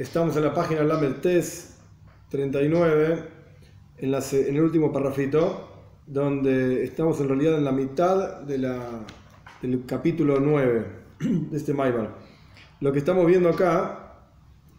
Estamos en la página Lamed Tes 39, en, la, en el último parrafito, donde estamos en realidad en la mitad de la, del capítulo 9 de este Maimar. Lo que estamos viendo acá,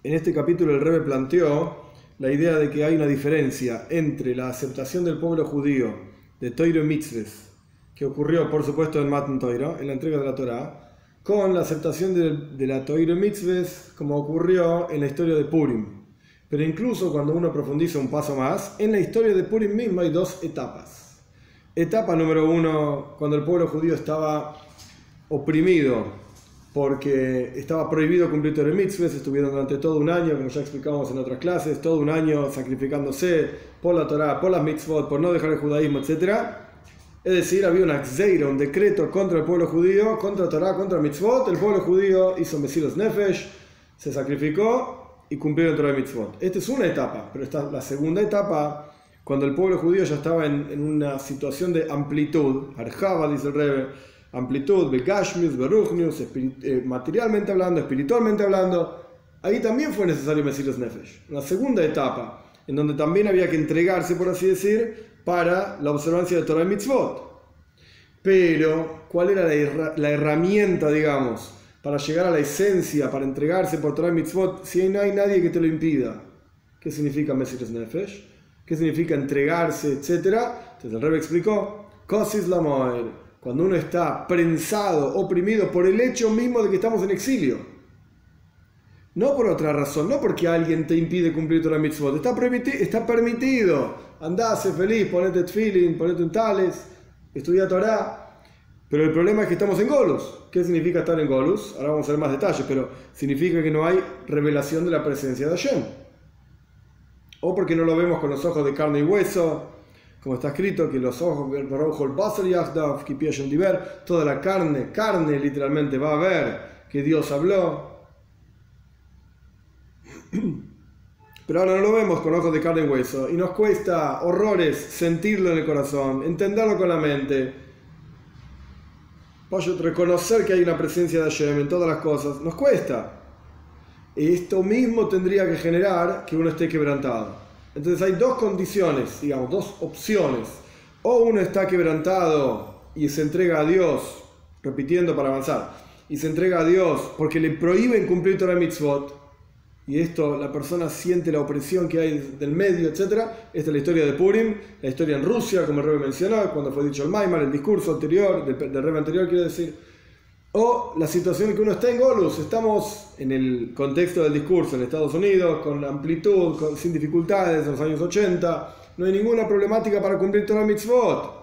en este capítulo el Rebbe planteó la idea de que hay una diferencia entre la aceptación del pueblo judío de Toiro Mitzvahs, que ocurrió por supuesto en Matan Toiro, en la entrega de la Torah, con la aceptación de, la Toiro Mitzvahs, como ocurrió en la historia de Purim. Pero incluso cuando uno profundiza un paso más, en la historia de Purim mismo hay dos etapas. Etapa número uno, cuando el pueblo judío estaba oprimido porque estaba prohibido cumplir Torah Mitzvahs, estuvieron durante todo un año, como ya explicamos en otras clases, todo un año sacrificándose por la Torah, por las mitzvot, por no dejar el judaísmo, etcétera es decir, había un axeira, un decreto contra el pueblo judío, contra Torah, contra mitzvot. El pueblo judío hizo Mesilos Nefesh, se sacrificó y cumplió Torah y mitzvot. Esta es una etapa, pero esta la segunda etapa, cuando el pueblo judío ya estaba en, una situación de amplitud, Arjaba, dice el Rebbe, amplitud, Begashmius, Beruchnius, eh, materialmente hablando, espiritualmente hablando, ahí también fue necesario Mesilos Nefesh. Una segunda etapa, en donde también había que entregarse, por así decir, para la observancia de Torah y Mitzvot. Pero, ¿cuál era la, herramienta, digamos, para llegar a la esencia, para entregarse por Torah y Mitzvot, si no hay nadie que te lo impida? ¿Qué significa Mesiras Nefesh? ¿Qué significa entregarse, etcétera? Entonces el Rebbe explicó, Kosis Lamoer, cuando uno está prensado, oprimido por el hecho mismo de que estamos en exilio. No por otra razón, no porque alguien te impide cumplir Torah Mitzvot. Está, está permitido andá, sé feliz, ponete feeling, ponete un tales, estudia Torah. Pero el problema es que estamos en Golus. ¿Qué significa estar en Golus? Ahora vamos a ver más detalles, pero significa que no hay revelación de la presencia de Hashem. O porque no lo vemos con los ojos de carne y hueso, como está escrito, que los ojos, toda la carne, carne literalmente va a ver que Dios habló. Pero ahora no lo vemos con ojos de carne y hueso y nos cuesta horrores sentirlo en el corazón, entenderlo con la mente. Reconocer que hay una presencia de Hashem en todas las cosas, nos cuesta. Y esto mismo tendría que generar que uno esté quebrantado. Entonces hay dos condiciones, digamos, dos opciones. O uno está quebrantado y se entrega a Dios, repitiendo para avanzar, y se entrega a Dios porque le prohíben cumplir Torah Mitzvot, y esto la persona siente la opresión que hay del medio, etc. Esta es la historia de Purim, la historia en Rusia, como el Rebbe mencionó, cuando fue dicho el Maimar, el discurso anterior, del, del Rebbe anterior, quiero decir. O la situación que uno está en Golus, estamos en el contexto del discurso en Estados Unidos, con amplitud, sin dificultades, en los años 80, no hay ninguna problemática para cumplir Torah Mitzvot.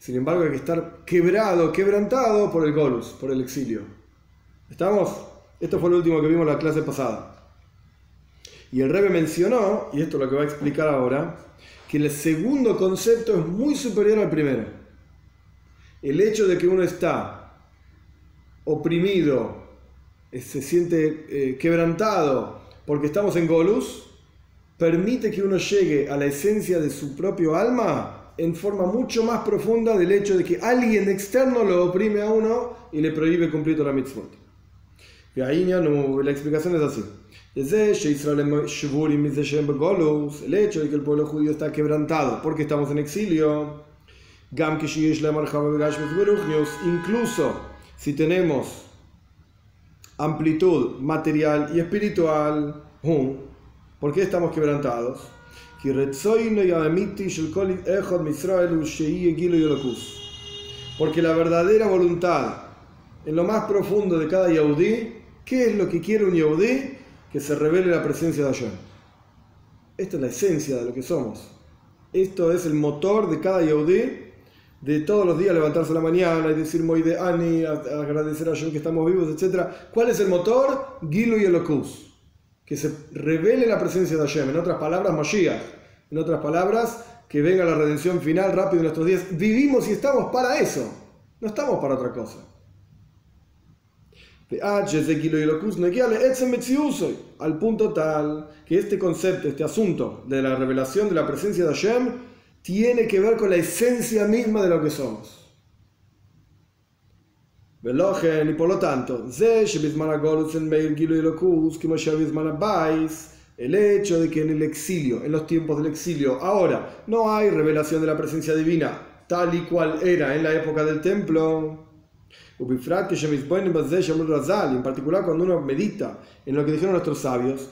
Sin embargo, hay que estar quebrado, quebrantado por el Golus, por el exilio. ¿Estamos? Esto fue lo último que vimos en la clase pasada. Y el Rebbe mencionó, y esto es lo que va a explicar ahora, que el segundo concepto es muy superior al primero. El hecho de que uno está oprimido, eh, se siente eh, quebrantado porque estamos en Golus, permite que uno llegue a la esencia de su propio alma en forma mucho más profunda del hecho de que alguien externo lo oprime a uno y le prohíbe cumplir la mitzvot. La explicación es así. El hecho de que el pueblo judío está quebrantado porque estamos en exilio. Incluso si tenemos amplitud material y espiritual, ¿por qué estamos quebrantados? Porque la verdadera voluntad en lo más profundo de cada Yahudí, ¿qué es lo que quiere un Yahudí? que se revele la presencia de Hashem. Esta es la esencia de lo que somos. Esto es el motor de cada Yehudi, de todos los días levantarse a la mañana y decir de Ani, agradecer a Hashem que estamos vivos, etc. ¿Cuál es el motor? Gilu y. Que se revele la presencia de Hashem. En otras palabras, Mashiach. En otras palabras, que venga la redención final rápido en estos días. Vivimos y estamos para eso. No estamos para otra cosa al punto tal que este concepto, este asunto de la revelación de la presencia de Hashem tiene que ver con la esencia misma de lo que somos. Y por lo tanto, el hecho de que en el exilio, en los tiempos del exilio, ahora no hay revelación de la presencia divina tal y cual era en la época del templo. En particular cuando uno medita en lo que dijeron nuestros sabios,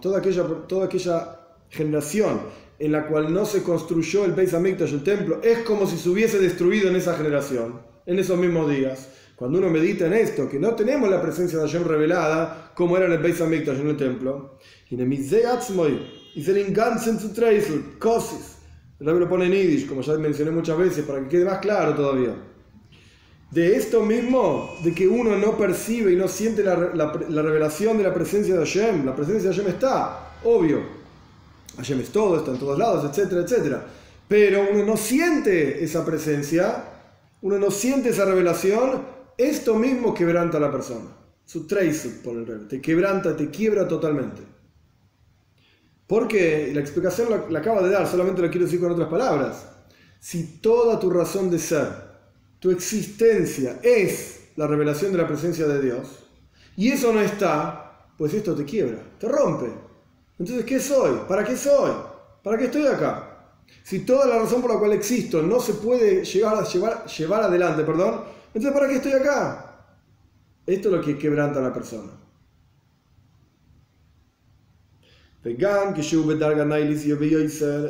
toda aquella, toda aquella generación en la cual no se construyó el Beis Hamikdash, el templo, es como si se hubiese destruido en esa generación, en esos mismos días. Cuando uno medita en esto, que no tenemos la presencia de Hashem revelada, como era en el Beis Hamikdash, en el templo, y Kosis, el lo pone en Yiddish, como ya mencioné muchas veces, para que quede más claro todavía. De esto mismo, de que uno no percibe y no siente la, la revelación de la presencia de Hashem, la presencia de Hashem está, obvio, Hashem es todo, está en todos lados, etcétera, etcétera. Pero uno no siente esa presencia, uno no siente esa revelación, esto mismo quebranta a la persona. Su por el rey, te quebranta, te quiebra totalmente. Porque la explicación la, la acaba de dar, solamente lo quiero decir con otras palabras. Si toda tu razón de ser, tu existencia es la revelación de la presencia de Dios, y eso no está, pues esto te quiebra, te rompe, entonces, ¿qué soy? ¿Para qué soy? ¿Para qué estoy acá? Si toda la razón por la cual existo no se puede llevar, llevar, llevar adelante, perdón, entonces ¿para qué estoy acá? Esto es lo que quebranta a la persona.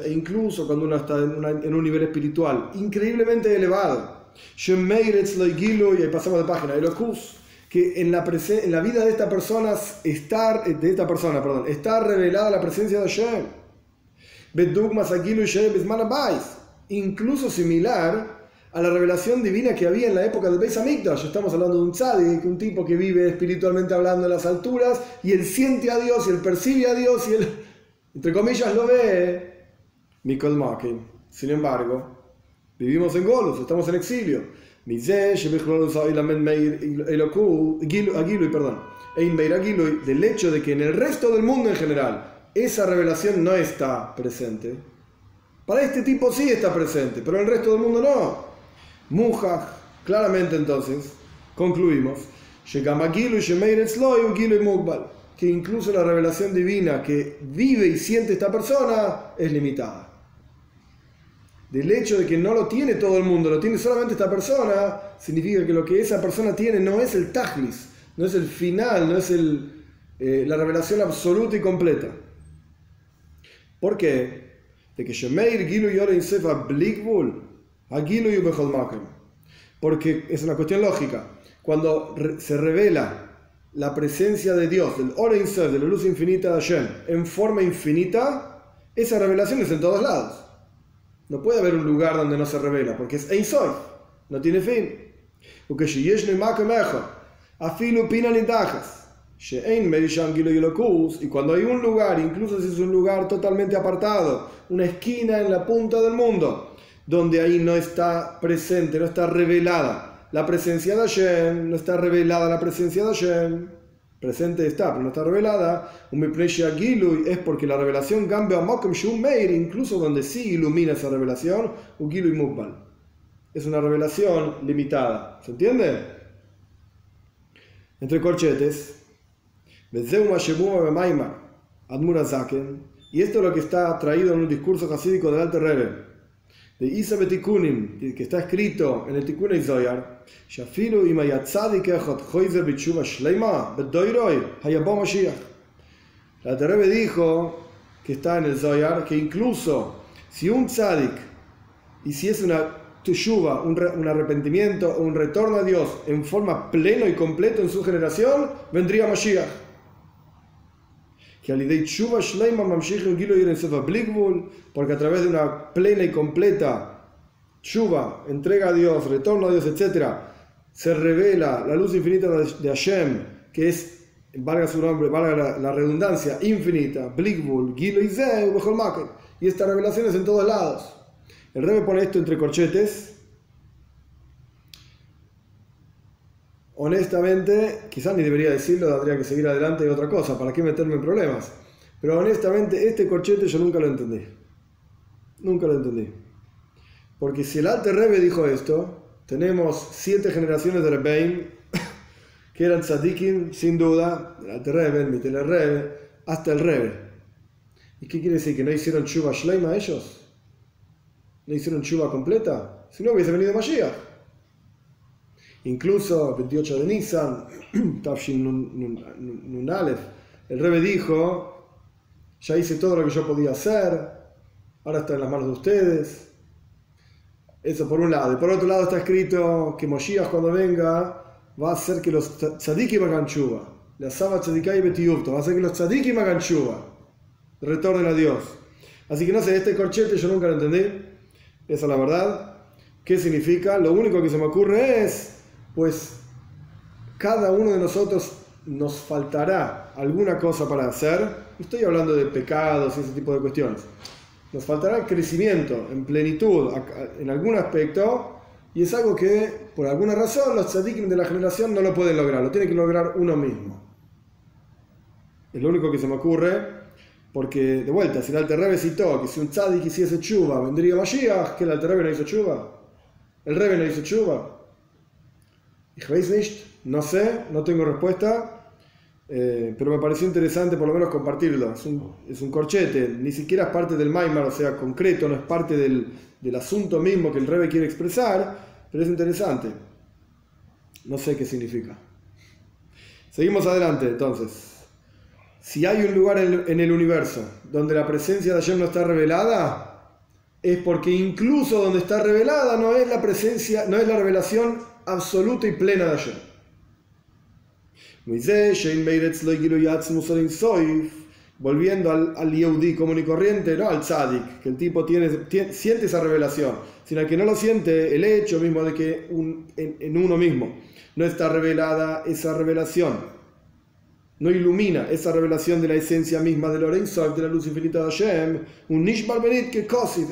E incluso cuando uno está en, un nivel espiritual increíblemente elevado, y ahí pasamos de página, que en la, en la vida de esta persona estar de esta persona, perdón, está revelada la presencia de Hashem. Incluso similar a la revelación divina que había en la época del Beis. Estamos hablando de un tzadik, un tipo que vive espiritualmente hablando en las alturas y él siente a Dios y él percibe a Dios y él, entre comillas, lo ve. Mikol Sin embargo, vivimos en Golos, estamos en exilio del hecho de que en el resto del mundo en general esa revelación no está presente. Para este tipo sí está presente, pero en el resto del mundo no. Muja, claramente entonces, concluimos, que incluso la revelación divina que vive y siente esta persona es limitada del hecho de que no lo tiene todo el mundo, lo tiene solamente esta persona, significa que lo que esa persona tiene no es el tajlis, no es el final, no es el, eh, la revelación absoluta y completa. ¿Por qué? De que Shemeir Gilu Sefa Blikbul, Porque es una cuestión lógica. Cuando se revela la presencia de Dios, del Ora de la luz infinita de Hashem, en forma infinita, esa revelación es en todos lados. No puede haber un lugar donde no se revela, porque es Ein Sof, no tiene fin. Y cuando hay un lugar, incluso si es un lugar totalmente apartado, una esquina en la punta del mundo, donde ahí no está presente, no está revelada la presencia de Hashem, no está revelada la presencia de Hashem, presente está, pero no está revelada, es porque la revelación cambia a Mokem Shumeir, incluso donde sí ilumina esa revelación, un Gilui Mukbal. Es una revelación limitada. ¿Se entiende? Entre corchetes, y esto es lo que está traído en un discurso jasídico del Alter Rebbe de Isa Betikunim, que está escrito en el Tikkun Zoyar, Shafilu ima yatzadik echot choizer bitshuva shleima bedoiroi hayabom. La Terebe dijo, que está en el Zoyar, que incluso si un tzadik hiciese una teshuva, un, un arrepentimiento o un retorno a Dios en forma pleno y completo en su generación, vendría Mashiach porque a través de una plena y completa chuva, entrega a Dios, retorno a Dios, etc., se revela la luz infinita de Hashem, que es, valga su nombre, valga la, redundancia, infinita, Blikbul, Gilo y y esta revelación es en todos lados. El rey pone esto entre corchetes honestamente, quizás ni debería decirlo, tendría que seguir adelante y otra cosa, ¿para qué meterme en problemas? Pero honestamente, este corchete yo nunca lo entendí. Nunca lo entendí. Porque si el Alter Rebbe dijo esto, tenemos siete generaciones de Rebbein que eran tzadikim, sin duda, el Alter Rebbe, el Mitel Rebbe, hasta el Rebbe. ¿Y qué quiere decir? ¿Que no hicieron chuva shleima ellos? ¿No hicieron chuva completa? Si no hubiese venido Mashiach. Incluso el 28 de Nisan, Tafshin Nun el Rebbe dijo, ya hice todo lo que yo podía hacer, ahora está en las manos de ustedes. Eso por un lado. Y por otro lado está escrito que Moshiach cuando venga va a hacer que los tzadikim hagan chuva. La sama tzadikai. Va a hacer que los tzadikim hagan chuva. Retornen a Dios. Así que no sé, este corchete yo nunca lo entendí. Esa es la verdad. ¿Qué significa? Lo único que se me ocurre es, pues, cada uno de nosotros nos faltará alguna cosa para hacer. Estoy hablando de pecados y ese tipo de cuestiones. Nos faltará crecimiento en plenitud en algún aspecto y es algo que por alguna razón los tzadikim de la generación no lo pueden lograr, lo tiene que lograr uno mismo. Es lo único que se me ocurre, porque de vuelta, si el Alter citó que si un tzadik hiciese chuva vendría Mashiach, que el Alter no hizo chuva. El Rebbe no hizo chuva. No sé, no tengo respuesta. Eh, pero me pareció interesante por lo menos compartirlo. Es un, corchete, ni siquiera es parte del Maimar, o sea, concreto, no es parte del, del asunto mismo que el Rebe quiere expresar, pero es interesante. No sé qué significa. Seguimos adelante, entonces. Si hay un lugar en, en el universo donde la presencia de Hashem no está revelada, es porque incluso donde está revelada no es la presencia, no es la revelación absoluta y plena de Hashem. Volviendo al, al Yehudi común y corriente, no al Tzadik, que el tipo tiene, siente esa revelación, sino que no lo siente el hecho mismo de que un, en, en, uno mismo no está revelada esa revelación, no ilumina esa revelación de la esencia misma del Lorenzo, de la luz infinita de Hashem, un Nishbal Benit que cosis,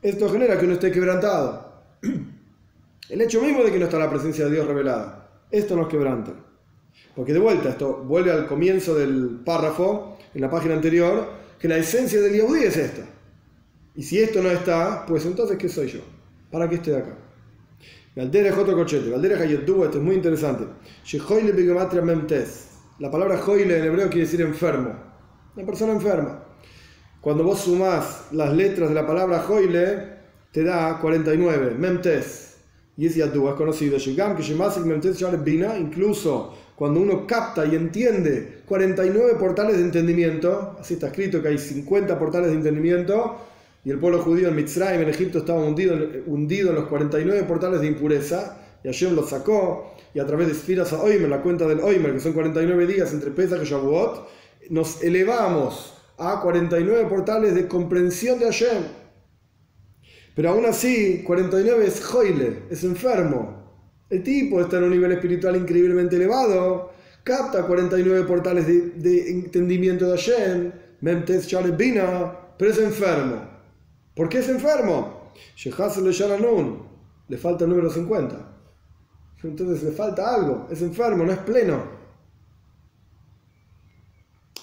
Esto genera que uno esté quebrantado. El hecho mismo de que no está la presencia de Dios revelada, esto nos quebranta. Porque de vuelta, esto vuelve al comienzo del párrafo, en la página anterior, que la esencia del Yehudi es esta. Y si esto no está, pues entonces, ¿qué soy yo? ¿Para qué estoy acá? Galdera es otro cochete. Galdera esto es muy interesante. La palabra joile en hebreo quiere decir enfermo. Una persona enferma. Cuando vos sumás las letras de la palabra joile, te da 49. Memtes. Y es yadu, es conocido. Incluso cuando uno capta y entiende 49 portales de entendimiento, así está escrito que hay 50 portales de entendimiento, y el pueblo judío en Mitzrayim, en Egipto, estaba hundido, en los 49 portales de impureza, y Hashem los sacó, y a través de Sfiras a Oimer, la cuenta del Oimer, que son 49 días entre Pesach y Shavuot, nos elevamos a 49 portales de comprensión de Hashem. Pero aún así, 49 es Joile, es enfermo, el tipo está en un nivel espiritual increíblemente elevado, capta 49 portales de, entendimiento de Hashem, Memtes Bina, pero es enfermo. ¿Por qué es enfermo? Le falta el número 50. Entonces le falta algo, es enfermo, no es pleno.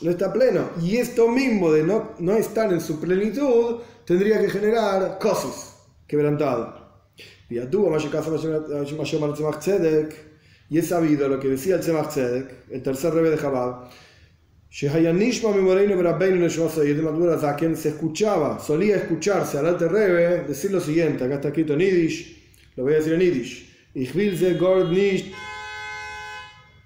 No está pleno. Y esto mismo de no, no estar en su plenitud tendría que generar cosas quebrantadas. Y es sabido lo que decía el Tzemach Tzedek, el tercer rebe de Chabad, se escuchaba, solía escucharse al Alter Rebe decir lo siguiente, acá está escrito en Yiddish, lo voy a decir en Yiddish,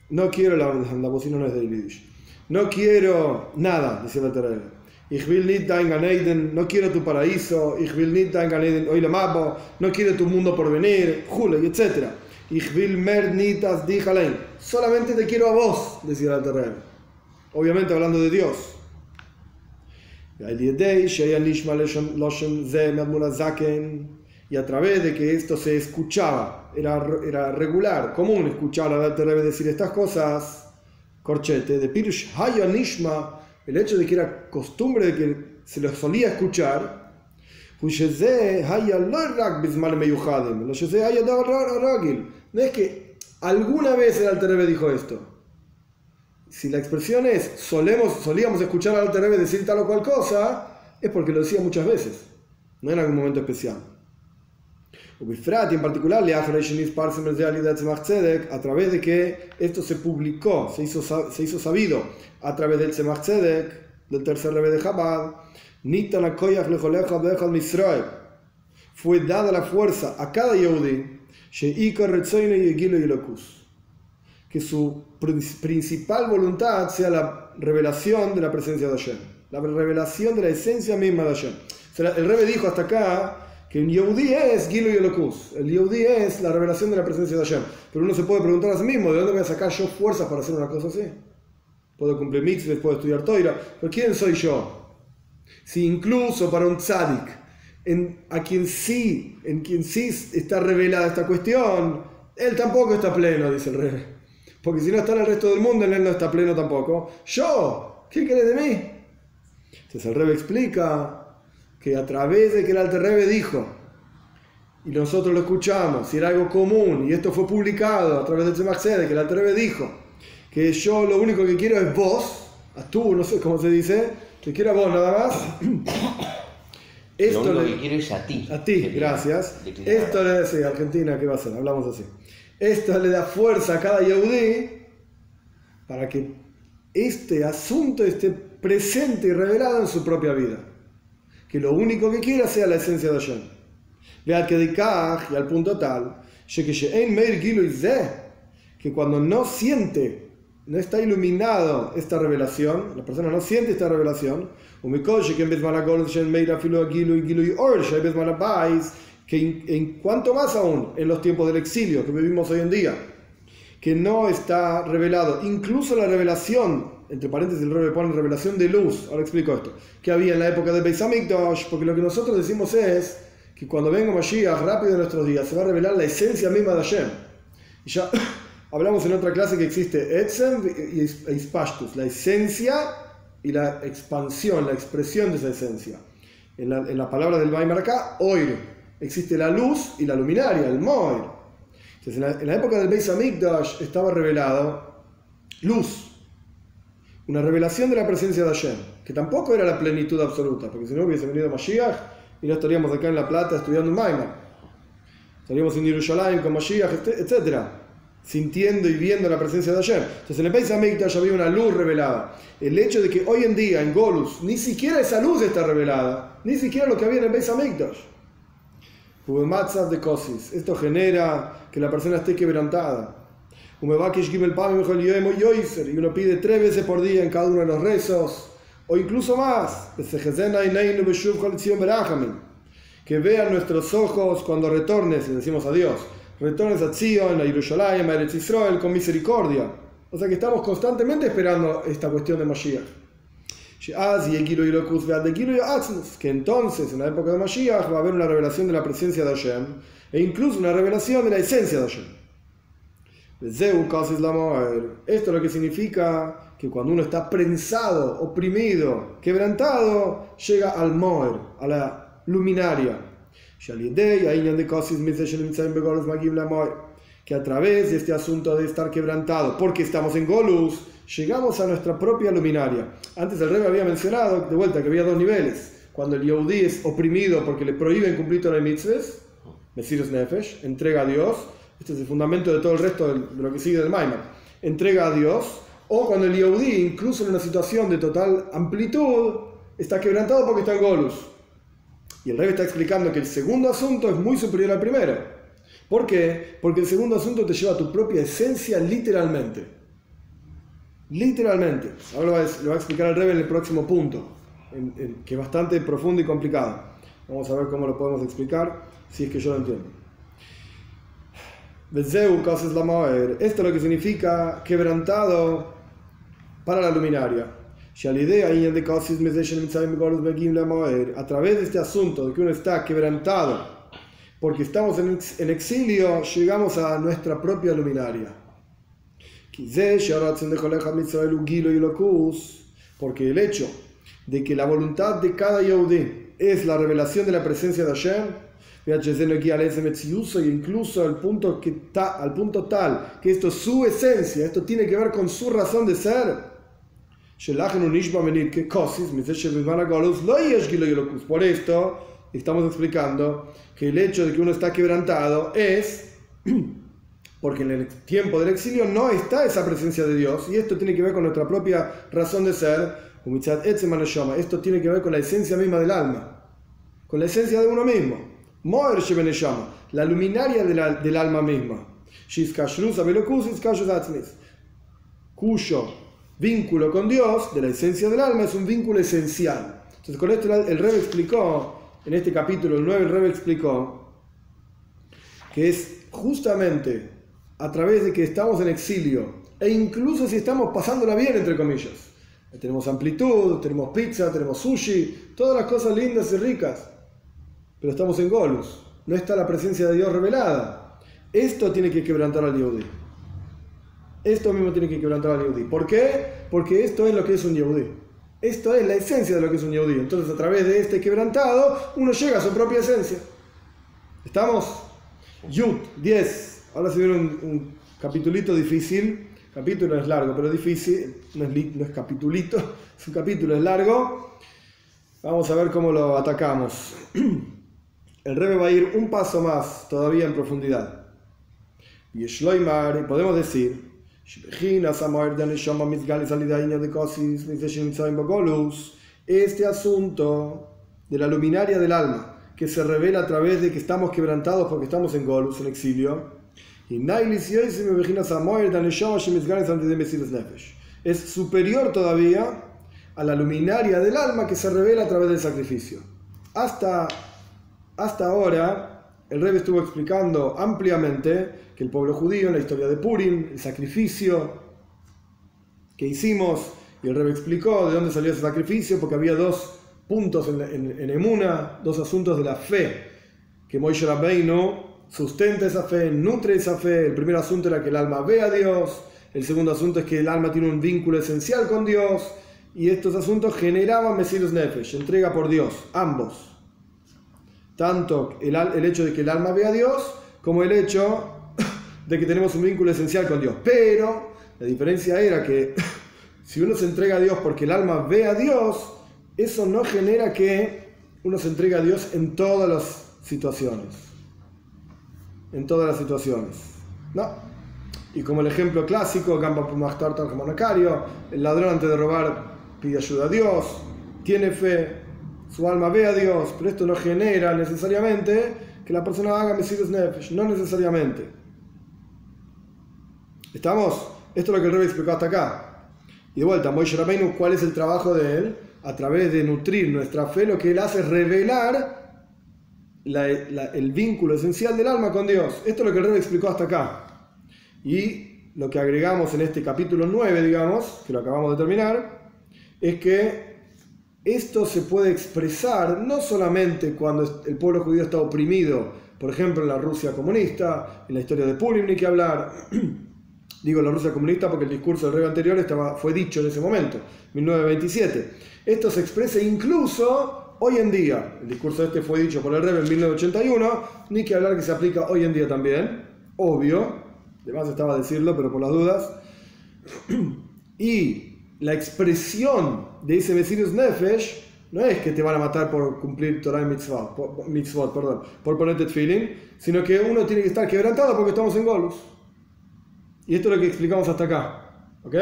no quiero, la, la bocina no es de Yiddish, no quiero nada, el Alter Rebe. Ich will nicht no quiero tu paraíso, ich will nicht no quiero tu mundo por venir, Jule, etc. Ich will. Solamente te quiero a vos, decía el terreno. Obviamente hablando de Dios. Y a través de que esto se escuchaba, era, era regular, común escuchar al Alter Rebbe decir estas cosas, corchete, de Pirush. Haya Nishma, el hecho de que era costumbre de que se lo solía escuchar, no es que alguna vez el Alter dijo esto. Si la expresión es solemos, solíamos escuchar al Alter decir tal o cual cosa, es porque lo decía muchas veces, no en algún momento especial. Ubifrat, y en particular, a través de que esto se publicó, se hizo, se hizo sabido a través del Tzemach Tzedek, del tercer rebe de Chabad, fue dada la fuerza a cada Yehudi, que su principal voluntad sea la revelación de la presencia de Hashem, la revelación de la esencia misma de Hashem. El Rebe dijo hasta acá que el Yehudi es Gilo y Elokus, el Yehudi es la revelación de la presencia de Hashem. Pero uno se puede preguntar a sí mismo, ¿de dónde voy a sacar yo fuerzas para hacer una cosa así? Puedo cumplir mitzvahs, puedo estudiar toira, pero ¿quién soy yo? Si incluso para un tzadik, en, a quien sí, en quien sí está revelada esta cuestión, él tampoco está pleno, dice el rey. Porque si no está en el resto del mundo, él no está pleno tampoco. Yo, ¿qué querés de mí? Entonces el rey explica que a través de que el Alter Rebbe dijo, y nosotros lo escuchamos, si era algo común, y esto fue publicado a través del Tzemach que el Alter Rebbe dijo, que yo lo único que quiero es vos, a tú, no sé cómo se dice, que quiero a vos nada más. Esto lo único que quiero es a ti. A ti, gracias. Esto le dice Argentina, ¿qué va a hacer? Hablamos así. Esto le da fuerza a cada Yehudi para que este asunto esté presente y revelado en su propia vida. Que lo único que quiera sea la esencia de Hashem. Vea que de y al punto tal, que cuando no siente no está iluminado esta revelación, la persona no siente esta revelación, que en cuanto más aún en los tiempos del exilio que vivimos hoy en día, que no está revelado, incluso la revelación, entre paréntesis el rebe pone revelación de luz, ahora explico esto, que había en la época de Beis Hamikdash, porque lo que nosotros decimos es que cuando venga Mashiach rápido en nuestros días se va a revelar la esencia misma de Hashem. Y ya Hablamos en otra clase que existe Etzem y Ispashtus, la esencia y la expansión, la expresión de esa esencia. En la, en la palabra del Weimar acá, Oir, existe la luz y la luminaria, el Moir. Entonces, en la, época del Beis Hamikdash estaba revelado luz, una revelación de la presencia de Hashem, que tampoco era la plenitud absoluta, porque si no hubiese venido Mashiach y no estaríamos acá en La Plata estudiando en Weimar. Estaríamos en Jerusalén con Mashiach, etc sintiendo y viendo la presencia de Hashem. Entonces en el Beis ya había una luz revelada. El hecho de que hoy en día en Golus ni siquiera esa luz está revelada, ni siquiera lo que había en el Beis Hamikdash. de Kosis. Esto genera que la persona esté quebrantada. Y uno pide tres veces por día en cada uno de los rezos, o incluso más. Que vean nuestros ojos cuando retornes, le decimos a Dios retornes a Zion, a Yerushalayim, a Eretz Israel con misericordia. O sea que estamos constantemente esperando esta cuestión de Mashiach. Que entonces, en la época de Mashiach, va a haber una revelación de la presencia de Hashem e incluso una revelación de la esencia de Hashem. Esto es lo que significa que cuando uno está prensado, oprimido, quebrantado, llega al Moer, a la luminaria que a través de este asunto de estar quebrantado, porque estamos en Golus, llegamos a nuestra propia luminaria. Antes el rey había mencionado, de vuelta, que había dos niveles. Cuando el Yehudi es oprimido porque le prohíben cumplir todas las mitzvahs, Nefesh, entrega a Dios, este es el fundamento de todo el resto de lo que sigue del Maimar, entrega a Dios, o cuando el Yehudi, incluso en una situación de total amplitud, está quebrantado porque está en Golus y el rey está explicando que el segundo asunto es muy superior al primero. ¿Por qué? Porque el segundo asunto te lleva a tu propia esencia literalmente. Literalmente. Ahora lo va a explicar el rey en el próximo punto, que es bastante profundo y complicado. Vamos a ver cómo lo podemos explicar, si es que yo lo entiendo. Esto es lo que significa quebrantado para la luminaria. A través de este asunto de que uno está quebrantado porque estamos en exilio, llegamos a nuestra propia luminaria. Porque el hecho de que la voluntad de cada Yehudi es la revelación de la presencia de Hashem, y incluso al punto, que al punto tal que esto es su esencia, esto tiene que ver con su razón de ser, por esto estamos explicando que el hecho de que uno está quebrantado es porque en el tiempo del exilio no está esa presencia de Dios y esto tiene que ver con nuestra propia razón de ser. Esto tiene que ver con la esencia misma del alma, con la esencia de uno mismo. La luminaria del alma misma. Cuyo vínculo con Dios, de la esencia del alma, es un vínculo esencial. Entonces, con esto el Rebbe explicó, en este capítulo, el 9, el Rebbe explicó que es justamente a través de que estamos en exilio, e incluso si estamos pasándola bien, entre comillas. Tenemos amplitud, tenemos pizza, tenemos sushi, todas las cosas lindas y ricas, pero estamos en Golus, no está la presencia de Dios revelada. Esto tiene que quebrantar al Yehudi. Esto mismo tiene que quebrantar al Yehudi. ¿Por qué? Porque esto es lo que es un Yehudi. Esto es la esencia de lo que es un Yehudi. Entonces, a través de este quebrantado, uno llega a su propia esencia. ¿Estamos? Yud 10. Ahora se viene un, capitulito difícil. Capítulo es largo, pero difícil. No es, no es capitulito, es un capítulo, es largo. Vamos a ver cómo lo atacamos. El Rebe va a ir un paso más todavía en profundidad. Y podemos decir, este asunto de la luminaria del alma, que se revela a través de que estamos quebrantados porque estamos en Golus, en exilio, es superior todavía a la luminaria del alma que se revela a través del sacrificio. Hasta, hasta ahora, el rey estuvo explicando ampliamente que el pueblo judío en la historia de Purim, el sacrificio que hicimos, y el rey explicó de dónde salió ese sacrificio, porque había dos puntos en, en, Emuna, dos asuntos de la fe, que Moishe Rabbeinu sustenta esa fe, nutre esa fe. El primer asunto era que el alma ve a Dios. El segundo asunto es que el alma tiene un vínculo esencial con Dios. Y estos asuntos generaban Mesirus Nefesh, entrega por Dios, ambos. Tanto el, el hecho de que el alma ve a Dios, como el hecho de que tenemos un vínculo esencial con Dios. Pero la diferencia era que si uno se entrega a Dios porque el alma ve a Dios, eso no genera que uno se entregue a Dios en todas las situaciones en todas las situaciones. No. Y como el ejemplo clásico, el ladrón antes de robar pide ayuda a Dios, tiene fe, su alma ve a Dios, pero esto no genera necesariamente que la persona haga Mesirus Nefesh, no necesariamente. ¿Estamos? Esto es lo que el rey explicó hasta acá. Y de vuelta, Moishe Rabbeinu, ¿cuál es el trabajo de él? A través de nutrir nuestra fe, lo que él hace es revelar el vínculo esencial del alma con Dios. Esto es lo que el rey explicó hasta acá. Y lo que agregamos en este capítulo 9, digamos, que lo acabamos de terminar, es que esto se puede expresar no solamente cuando el pueblo judío está oprimido, por ejemplo en la Rusia comunista, en la historia de Purim, ni que hablar. Digo la Rusia comunista porque el discurso del rey anterior estaba, fue dicho en ese momento, 1927. Esto se expresa incluso hoy en día, el discurso este fue dicho por el Rebbe en 1981, ni que hablar que se aplica hoy en día también, obvio, además estaba a decirlo, pero por las dudas, y la expresión de ese Mesirus Nefesh no es que te van a matar por cumplir Torah y mitzvot, por, mitzvot perdón, por feeling, sino que uno tiene que estar quebrantado porque estamos en Golus. Y esto es lo que explicamos hasta acá. ¿Ok?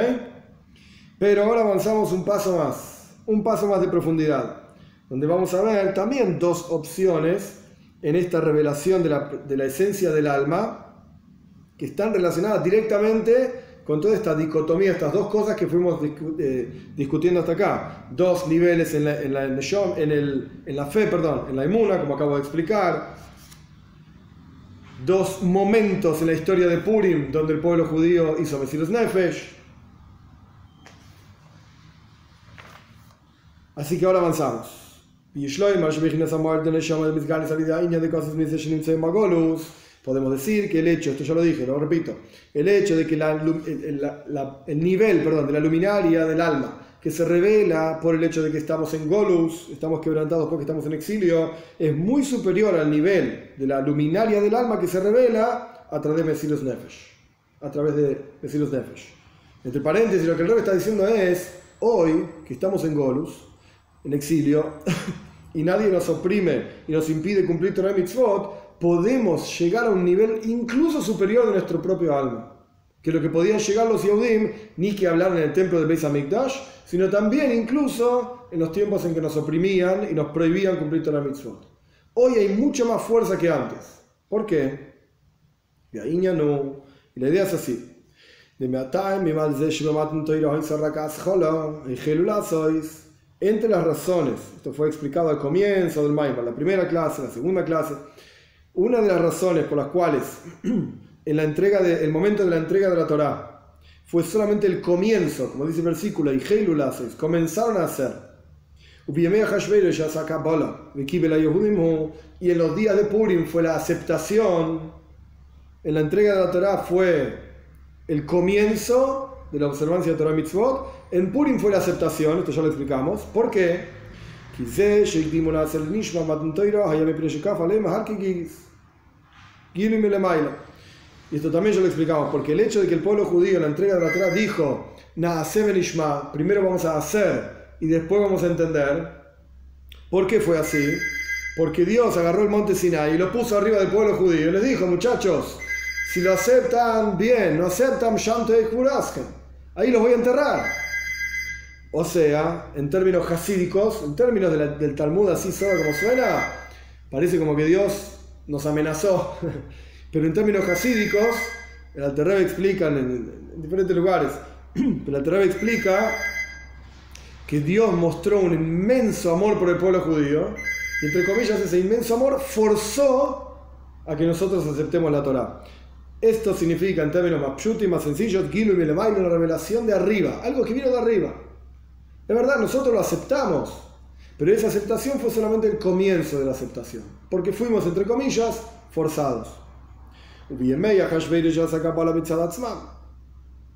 Pero ahora avanzamos un paso más, un paso más de profundidad donde vamos a ver también dos opciones en esta revelación de la, esencia del alma, que están relacionadas directamente con toda esta dicotomía, estas dos cosas que fuimos eh, discutiendo hasta acá. Dos niveles en la, en, la, en, la fe, perdón, en la inmuna, como acabo de explicar. Dos momentos en la historia de Purim donde el pueblo judío hizo Mesirus Nefesh. Así que ahora avanzamos. Podemos decir que el hecho, esto ya lo dije, lo repito, el hecho de que el, nivel perdón, de la luminaria del alma que se revela por el hecho de que estamos en Golus, estamos quebrantados porque estamos en exilio, es muy superior al nivel de la luminaria del alma que se revela a través de Mesirus Nefesh. A través de Mesirus Nefesh. Entre paréntesis, lo que el rey está diciendo es, hoy que estamos en Golus, en exilio, y nadie nos oprime y nos impide cumplir Torah Mitzvot, podemos llegar a un nivel incluso superior de nuestro propio alma. Que lo que podían llegar los Yehudim, ni que hablar en el templo de Beis HaMikdash, sino también incluso en los tiempos en que nos oprimían y nos prohibían cumplir Torah Mitzvot. Hoy hay mucha más fuerza que antes. ¿Por qué? Y ahí no. Y la idea es así. Entre las razones, esto fue explicado al comienzo del Maimar, la primera clase, la segunda clase, una de las razones por las cuales en la entrega de, el momento de la entrega de la Torá fue solamente el comienzo, como dice el versículo, y comenzaron a hacer y en los días de Purim fue la aceptación, en la entrega de la Torah fue el comienzo de la observancia de Torah Mitzvot, en Purim fue la aceptación, esto ya lo explicamos. ¿Por qué? Y esto también ya lo explicamos, porque el hecho de que el pueblo judío en la entrega de la Torah dijo, primero vamos a hacer y después vamos a entender por qué fue así. Porque Dios agarró el monte Sinai y lo puso arriba del pueblo judío y les dijo, muchachos, si lo aceptan bien, no aceptan Shante ahí los voy a enterrar. O sea, en términos hasídicos, en términos del Talmud así solo como suena, parece como que Dios nos amenazó. Pero en términos hasídicos, el Alterrebe explica en, diferentes lugares, el Alterrebe explica que Dios mostró un inmenso amor por el pueblo judío, y entre comillas ese inmenso amor forzó a que nosotros aceptemos la Torah. Esto significa, en términos más y más sencillos, Gilu y una revelación de arriba, algo que vino de arriba. Es verdad, nosotros lo aceptamos, pero esa aceptación fue solamente el comienzo de la aceptación, porque fuimos, entre comillas, forzados.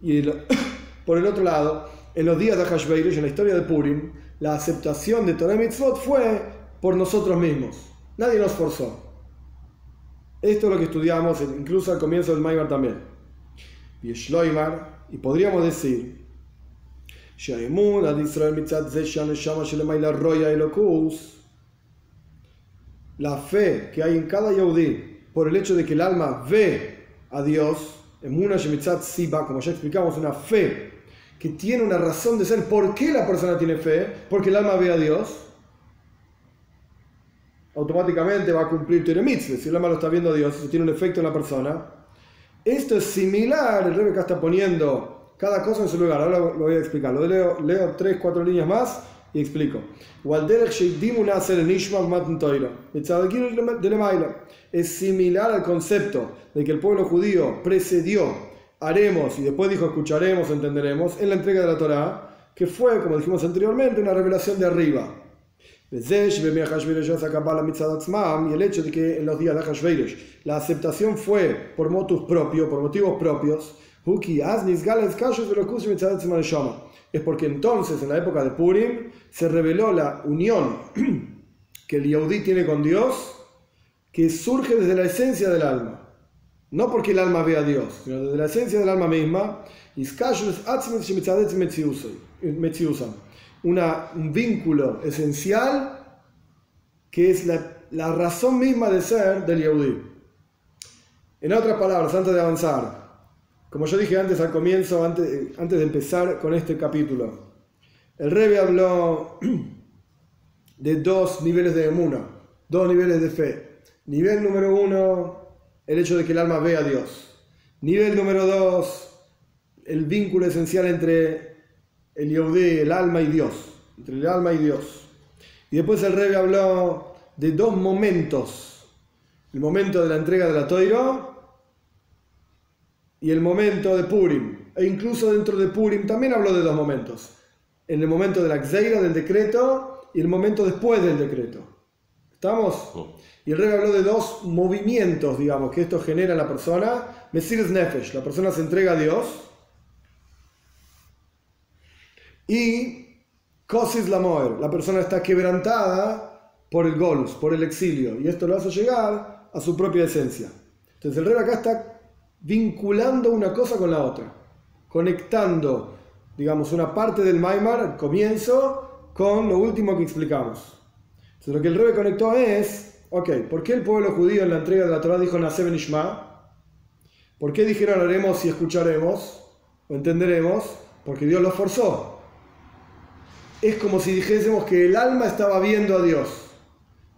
Y por el otro lado, en los días de Hashveirish, en la historia de Purim, la aceptación de Torah Mitzvot fue por nosotros mismos. Nadie nos forzó. Esto es lo que estudiamos incluso al comienzo del Maimar también. Y podríamos decir, la fe que hay en cada Yehudi por el hecho de que el alma ve a Dios, como ya explicamos, una fe que tiene una razón de ser. ¿Por qué la persona tiene fe? Porque el alma ve a Dios. Automáticamente va a cumplir Mitzvah. Si el alma lo está viendo a Dios, eso tiene un efecto en la persona. Esto es similar, el rey acá está poniendo cada cosa en su lugar. Ahora lo voy a explicar. Lo leo, leo tres, cuatro líneas más y explico. Es similar al concepto de que el pueblo judío precedió haremos y después dijo escucharemos, entenderemos, en la entrega de la Torah, que fue, como dijimos anteriormente, una revelación de arriba. Y el hecho de que en los días de Hashveirish la aceptación fue por motus propio, por motivos propios, es porque entonces, en la época de Purim, se reveló la unión que el Yehudi tiene con Dios, que surge desde la esencia del alma. No porque el alma ve a Dios, sino desde la esencia del alma misma. Una, un vínculo esencial que es la, razón misma de ser del Yehudi. En otras palabras, antes de avanzar, como yo dije antes al comienzo, antes, antes de empezar con este capítulo, el Rebbe habló de dos niveles de emuna, dos niveles de fe. Nivel número uno, el hecho de que el alma ve a Dios. Nivel número dos, el vínculo esencial entre el Yehudí, el alma y Dios. Entre el alma y Dios. Y después el rey habló de dos momentos. El momento de la entrega de la Toiro y el momento de Purim. E incluso dentro de Purim también habló de dos momentos. En el momento de la Xeira, del decreto, y el momento después del decreto. ¿Estamos? Y el rey habló de dos movimientos, digamos, que esto genera en la persona. Mesir Nefesh, la persona se entrega a Dios. Y Kosis Lamoer, la persona está quebrantada por el Golus, por el exilio. Y esto lo hace llegar a su propia esencia. Entonces el rey acá está vinculando una cosa con la otra. Conectando, digamos, una parte del Maimar, el comienzo, con lo último que explicamos. lo que el Rebe conectó es, ok, ¿por qué el pueblo judío en la entrega de la Torah dijo Naseben Ishma? ¿Por qué dijeron haremos y escucharemos? ¿O entenderemos? Porque Dios los forzó. Es como si dijésemos que el alma estaba viendo a Dios.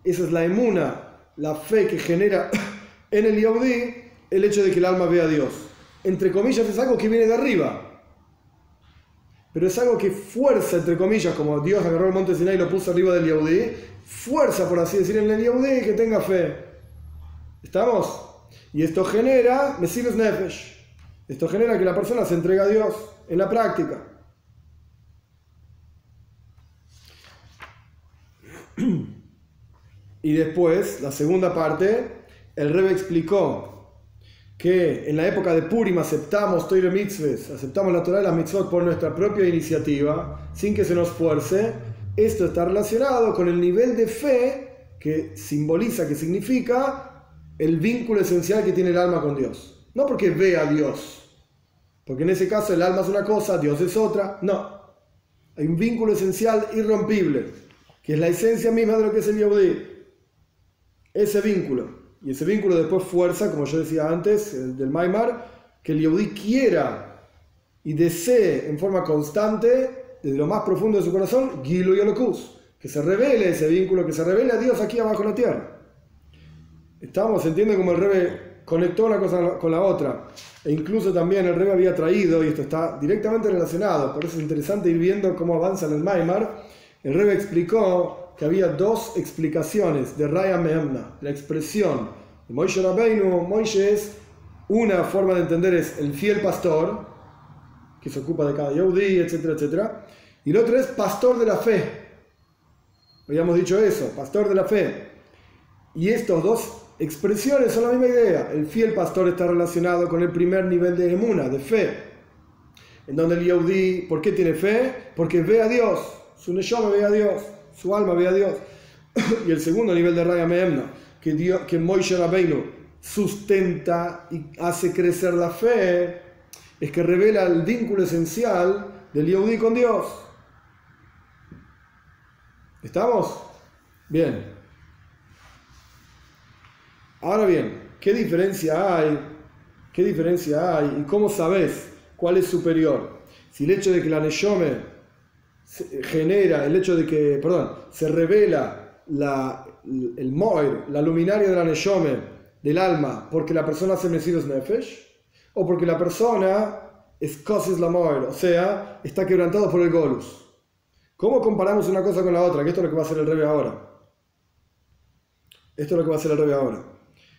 Esa es la emuna, la fe que genera en el Yahudí el hecho de que el alma vea a Dios. Entre comillas es algo que viene de arriba. Pero es algo que fuerza, entre comillas, como Dios agarró el monte Sinai y lo puso arriba del Yahudí, fuerza, por así decir, en el que tenga fe. ¿Estamos? Y esto genera Mesirus Nefesh. Esto genera que la persona se entregue a Dios en la práctica. Y después, la segunda parte, el Rebe explicó que en la época de Purim aceptamos Toire aceptamos la Torah de las Mitzvot por nuestra propia iniciativa, sin que se nos fuerce. Esto está relacionado con el nivel de fe que simboliza, que significa el vínculo esencial que tiene el alma con Dios. No porque ve a Dios, porque en ese caso el alma es una cosa, Dios es otra. No. Hay un vínculo esencial irrompible, que es la esencia misma de lo que es el Yehudi. Ese vínculo. Y ese vínculo después fuerza, como yo decía antes, del Maimar, que el Yehudi quiera y desee en forma constante, desde lo más profundo de su corazón, Gilu y Olokus, que se revele ese vínculo, que se revele a Dios aquí abajo en la tierra. Estamos, entiende como el Rebe conectó una cosa con la otra. E incluso también el Rebe había traído, y esto está directamente relacionado, por eso es interesante ir viendo cómo avanza en el Maimar, el Rebe explicó que había dos explicaciones de Raya Mehemna, la expresión de Moishe Rabbeinu. Moishe es una forma de entender es el fiel pastor, que se ocupa de cada Yehudi, etcétera, etcétera. Y el otro es pastor de la fe. Habíamos dicho eso, pastor de la fe. Y estas dos expresiones son la misma idea. El fiel pastor está relacionado con el primer nivel de emuna, de fe. En donde el Yehudi, ¿por qué tiene fe? Porque ve a Dios. Su Neshama ve a Dios su alma ve a Dios. y el segundo nivel de Raya Mehemna, que, Dios, que Moishe Rabbeinu sustenta y hace crecer la fe, es que revela el vínculo esencial del Yehudi con Dios. ¿Estamos? Bien. Ahora bien, ¿qué diferencia hay? ¿Qué diferencia hay? ¿Y cómo sabes cuál es superior? Si el hecho de que la Neshome genera el hecho de que, perdón, se revela la, el moir, la luminaria de la neshome, del alma, porque la persona hace Mesirus Nefesh, o porque la persona es Kosis la moir, o sea, está quebrantado por el Golus. ¿Cómo comparamos una cosa con la otra? Que esto es lo que va a hacer el Rebe ahora. Esto es lo que va a hacer el Rebe ahora.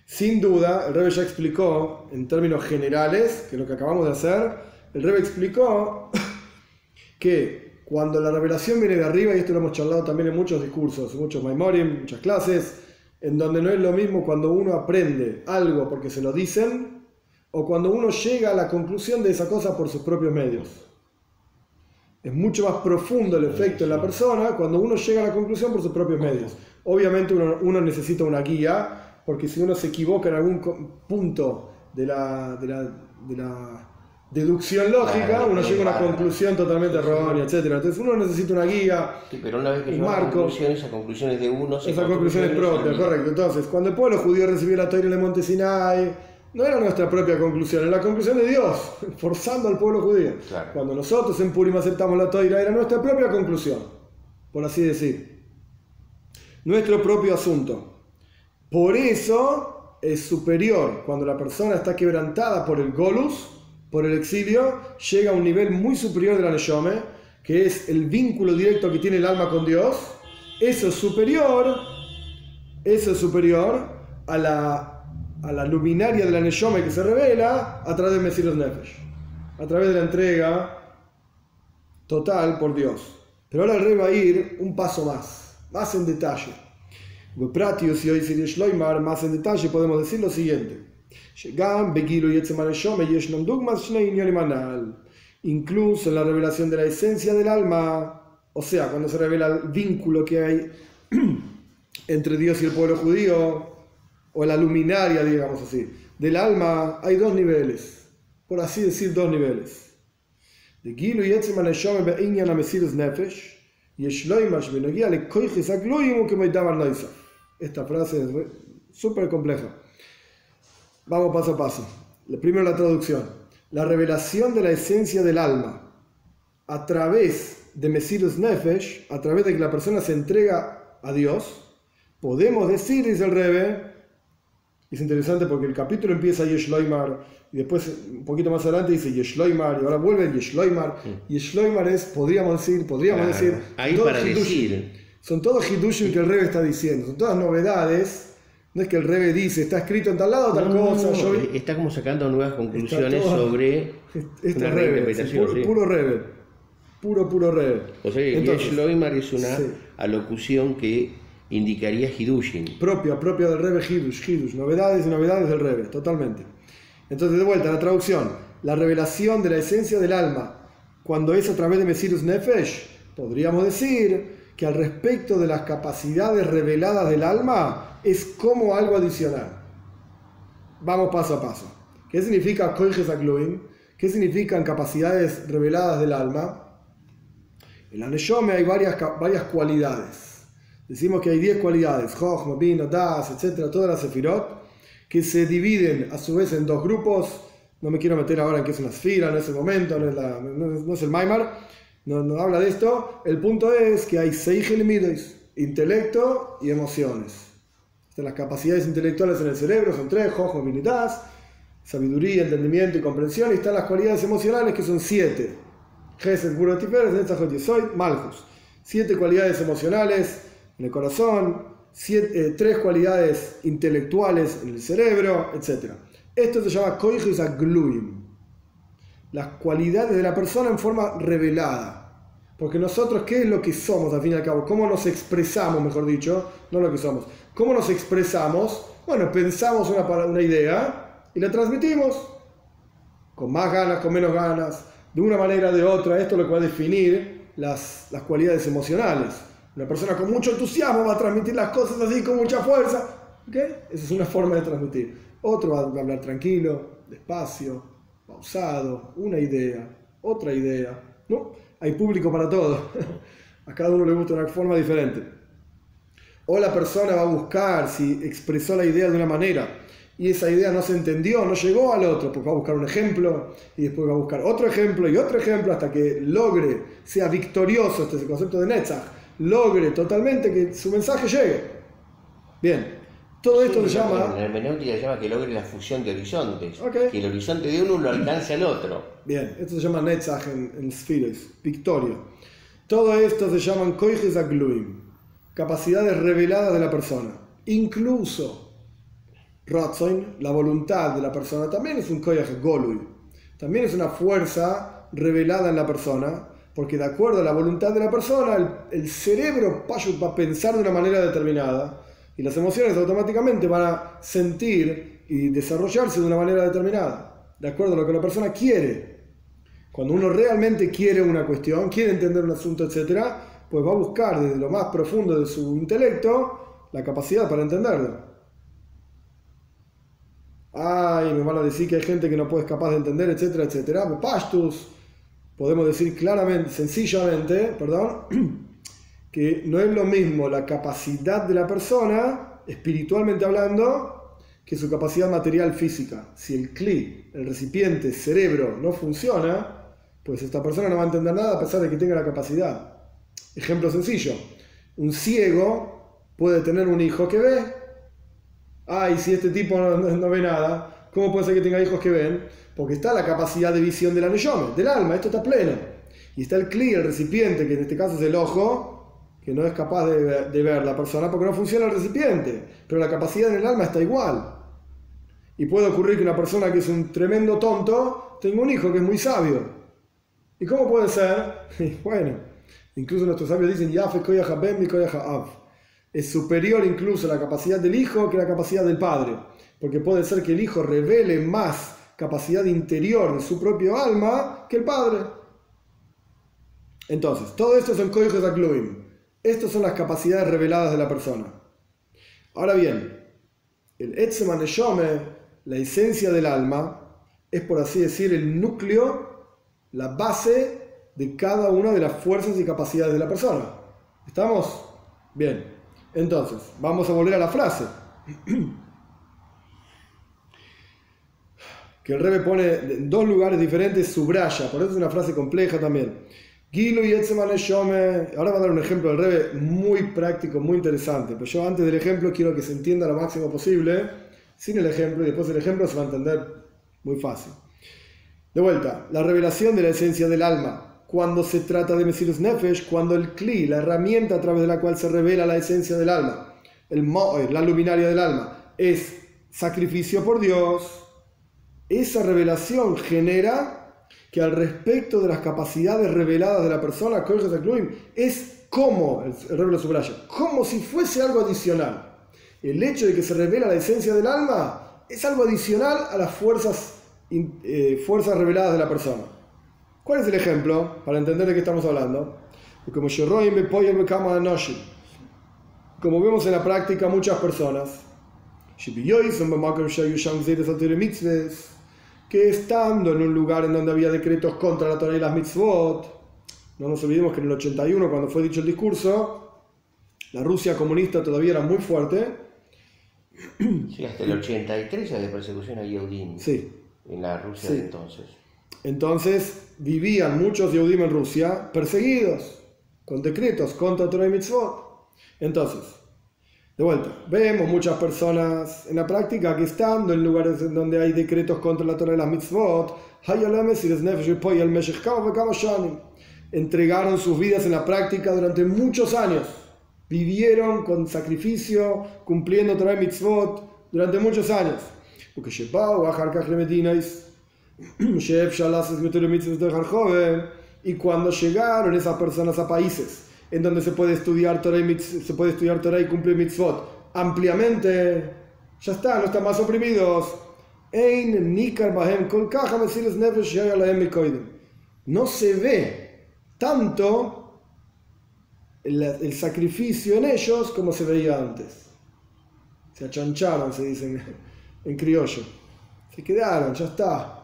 Sin duda, el Rebe ya explicó, en términos generales, que es lo que acabamos de hacer, el Rebe explicó que cuando la revelación viene de arriba, y esto lo hemos charlado también en muchos discursos, muchos Maimorim, muchas clases, en donde no es lo mismo cuando uno aprende algo porque se lo dicen, o cuando uno llega a la conclusión de esa cosa por sus propios medios. Es mucho más profundo el efecto en la persona cuando uno llega a la conclusión por sus propios medios. Obviamente uno, uno necesita una guía, porque si uno se equivoca en algún punto de la, de la, de la deducción lógica, uno llega a una conclusión totalmente errónea, etc. Entonces uno necesita una guía, pero una vez que un marco. esa conclusión es de uno. Esa conclusión es propia, correcto. Entonces, cuando el pueblo judío recibió la Torah en el monte Sinai, no era nuestra propia conclusión, era la conclusión de Dios, forzando al pueblo judío. Cuando nosotros en Purim aceptamos la Torah, era nuestra propia conclusión, por así decir. Nuestro propio asunto. Por eso es superior cuando la persona está quebrantada por el Golus por el exilio, llega a un nivel muy superior de la Neshome, que es el vínculo directo que tiene el alma con Dios. Eso es superior, eso es superior a la, a la luminaria de la Neshome que se revela a través de Mesiros Nefesh, a través de la entrega total por Dios. Pero ahora el ir un paso más, más en detalle. Y hoy más en detalle podemos decir lo siguiente. Incluso en la revelación de la esencia del alma, o sea, cuando se revela el vínculo que hay entre Dios y el pueblo judío, o la luminaria, digamos así, del alma, hay dos niveles, por así decir, dos niveles. Esta frase es compleja. Vamos paso a paso. Primero la traducción. La revelación de la esencia del alma a través de Mesirus Nefesh, a través de que la persona se entrega a Dios, podemos decir, dice el Rebe, es interesante porque el capítulo empieza Yeshloimar y después un poquito más adelante dice Yeshloimar y ahora vuelve Yeshloimar. Mm. Yeshloimar es, podríamos decir, podríamos decir, ahí para decir. son todos hidushim que el Rebe está diciendo, son todas novedades. No es que el Rebe dice, está escrito en tal lado, tal cosa. Está como sacando nuevas conclusiones sobre este una Rebe, puro, puro Rebe. Puro, puro Rebe. O sea, Yeshloimar es una alocución que indicaría Hidushin. Propia, propia del Rebe Hidush, Hidush, novedades y novedades del Rebe, totalmente. Entonces, de vuelta, la traducción, la revelación de la esencia del alma, cuando es a través de Mesirus Nefesh, podríamos decir que al respecto de las capacidades reveladas del alma, es como algo adicional. Vamos paso a paso. ¿Qué significa Koiches Agluim? ¿Qué significan capacidades reveladas del alma? En la Neshome hay varias, varias cualidades Decimos que hay 10 cualidades, Jochma, Bino, Das, etc., todas las Sefirot, que se dividen a su vez en dos grupos. No me quiero meter ahora en qué es una esfera, no es momento, no es, el Maimar, no, habla de esto. El punto es que hay seis Gelimides, intelecto y emociones. Están las capacidades intelectuales en el cerebro, son tres, y Das, sabiduría, entendimiento y comprensión, y están las cualidades emocionales que son siete. Gesed, Yesoid, Malchus. Siete cualidades emocionales en el corazón, eh, tres cualidades intelectuales en el cerebro, etc. Esto se llama Koichis Agluim, las cualidades de la persona en forma revelada. Porque nosotros, ¿qué es lo que somos al fin y al cabo? ¿Cómo nos expresamos, mejor dicho? No lo que somos. ¿Cómo nos expresamos? Bueno, pensamos una, una idea y la transmitimos. Con más ganas, con menos ganas, de una manera o de otra. Esto es lo que va a definir las, las cualidades emocionales. Una persona con mucho entusiasmo va a transmitir las cosas así con mucha fuerza. ¿Okay? Esa es una forma de transmitir. Otro va a hablar tranquilo, despacio, pausado, una idea, otra idea. ¿no? Hay público para todo. a cada uno le gusta una forma diferente. O la persona va a buscar si expresó la idea de una manera y esa idea no se entendió, no llegó al otro, porque va a buscar un ejemplo y después va a buscar otro ejemplo y otro ejemplo hasta que logre, sea victorioso, este es el concepto de Netzach, logre totalmente que su mensaje llegue. Bien, todo esto se llama... En hermenéutica se llama que logre la fusión de horizontes, que el horizonte de uno lo alcance al otro. Bien, esto se llama Netzach en, en victoria. Todo esto se llaman Koiches Agluim, capacidades reveladas de la persona. Incluso Ratzoin, la voluntad de la persona, también es un Koyach Golui. También es una fuerza revelada en la persona porque de acuerdo a la voluntad de la persona, el, cerebro va a pensar de una manera determinada y las emociones automáticamente van a sentir y desarrollarse de una manera determinada, de acuerdo a lo que la persona quiere. Cuando uno realmente quiere una cuestión, quiere entender un asunto, etc., pues va a buscar desde lo más profundo de su intelecto la capacidad para entenderlo. Ay, me van a decir que hay gente que no puede capaz de entender, etcétera, etcétera. Pastus, podemos decir claramente, sencillamente, perdón, que no es lo mismo la capacidad de la persona, espiritualmente hablando, que su capacidad material física. Si el CLI, el recipiente, cerebro, no funciona, pues esta persona no va a entender nada a pesar de que tenga la capacidad. Ejemplo sencillo, un ciego puede tener un hijo que ve. Ay, si este tipo no, ve nada, ¿cómo puede ser que tenga hijos que ven? Porque está la capacidad de visión de la del alma, esto está pleno. Y está el cli, el recipiente, que en este caso es el ojo, que no es capaz de, ver la persona porque no funciona el recipiente. Pero la capacidad del alma está igual. Y puede ocurrir que una persona que es un tremendo tonto tenga un hijo que es muy sabio. ¿Y cómo puede ser? bueno, incluso nuestros sabios dicen, es superior incluso la capacidad del hijo que la capacidad del padre. Porque puede ser que el hijo revele más capacidad interior de su propio alma que el Padre. Entonces, todo esto son códigos Akluim. Estas son las capacidades reveladas de la persona. Ahora bien, el Etzeman la esencia del alma, es por así decir el núcleo, la base de cada una de las fuerzas y capacidades de la persona. ¿Estamos? Bien. Entonces, vamos a volver a la frase. Que el Rebe pone en dos lugares diferentes, subraya, por eso es una frase compleja también. Gilu y Ahora va a dar un ejemplo del Rebe muy práctico, muy interesante. Pero yo antes del ejemplo quiero que se entienda lo máximo posible, sin el ejemplo, y después el ejemplo se va a entender muy fácil. De vuelta, la revelación de la esencia del alma. Cuando se trata de Mesirus Nefesh, cuando el Kli, la herramienta a través de la cual se revela la esencia del alma, el Moed, la luminaria del alma, es sacrificio por Dios, esa revelación genera que al respecto de las capacidades reveladas de la persona, es como, el rey lo subraya, como si fuese algo adicional. El hecho de que se revela la esencia del alma es algo adicional a las fuerzas, eh, fuerzas reveladas de la persona. ¿Cuál es el ejemplo para entender de qué estamos hablando? Como como vemos en la práctica muchas personas, que estando en un lugar en donde había decretos contra la Torah y las mitzvot, no nos olvidemos que en el 81, cuando fue dicho el discurso, la Rusia comunista todavía era muy fuerte. Sí, hasta el 83 había persecución a Yehudim. Sí. En la Rusia de entonces. Entonces vivían muchos Yehudim en Rusia perseguidos con decretos contra Torah y mitzvot. Entonces, de vuelta, vemos muchas personas en la práctica que estando en lugares donde hay decretos contra la Torah de las mitzvot, entregaron sus vidas en la práctica durante muchos años, vivieron con sacrificio, cumpliendo Torah y mitzvot durante muchos años. Y cuando llegaron esas personas a países en donde se puede estudiar Torah y, se puede estudiar Torah y cumplir mitzvot ampliamente, ya está, no están más oprimidos. No se ve tanto el, sacrificio en ellos como se veía antes. Se achancharon, se dice en criollo. Se quedaron, ya está.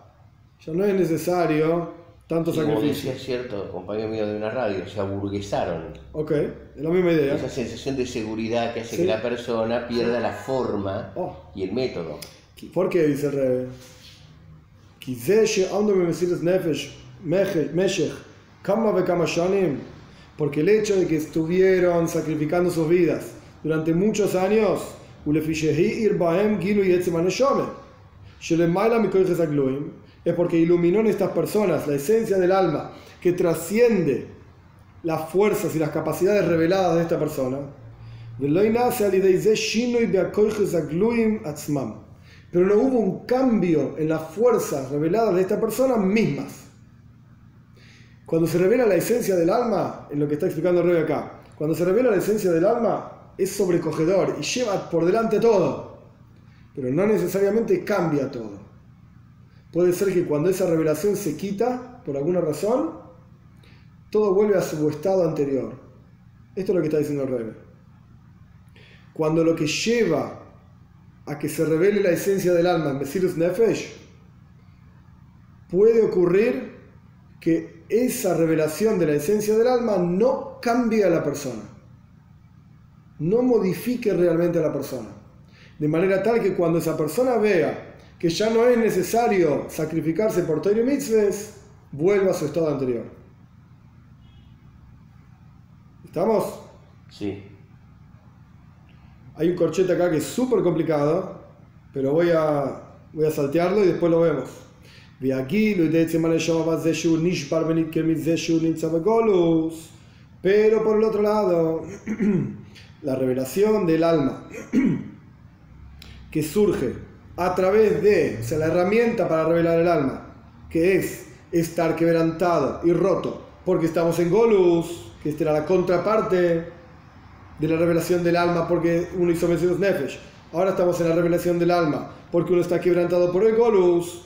Ya no es necesario tanto sacrificio. es cierto, compañero mío de una radio, se aburguesaron. Ok, es la misma idea. Esa sensación de seguridad que hace que la persona pierda la forma oh. y el método. ¿Por qué dice el rey? Porque el hecho de que estuvieron sacrificando sus vidas durante muchos años, es porque iluminó en estas personas la esencia del alma que trasciende las fuerzas y las capacidades reveladas de esta persona. Pero no hubo un cambio en las fuerzas reveladas de esta persona mismas. Cuando se revela la esencia del alma, en lo que está explicando rey acá, cuando se revela la esencia del alma, es sobrecogedor y lleva por delante todo, pero no necesariamente cambia todo. Puede ser que cuando esa revelación se quita, por alguna razón, todo vuelve a su estado anterior. Esto es lo que está diciendo el rey. Cuando lo que lleva a que se revele la esencia del alma en Mesirus Nefesh, puede ocurrir que esa revelación de la esencia del alma no cambie a la persona, no modifique realmente a la persona. De manera tal que cuando esa persona vea que ya no es necesario sacrificarse por Torah Mitzvahs, vuelva a su estado anterior. ¿Estamos? Sí. Hay un corchete acá que es súper complicado, pero voy a, voy a saltearlo y después lo vemos. Pero por el otro lado, la revelación del alma que surge a través de, o sea, la herramienta para revelar el alma, que es estar quebrantado y roto, porque estamos en Golus, que esta era la contraparte de la revelación del alma, porque uno hizo menciones Nefesh. Ahora estamos en la revelación del alma, porque uno está quebrantado por el Golus.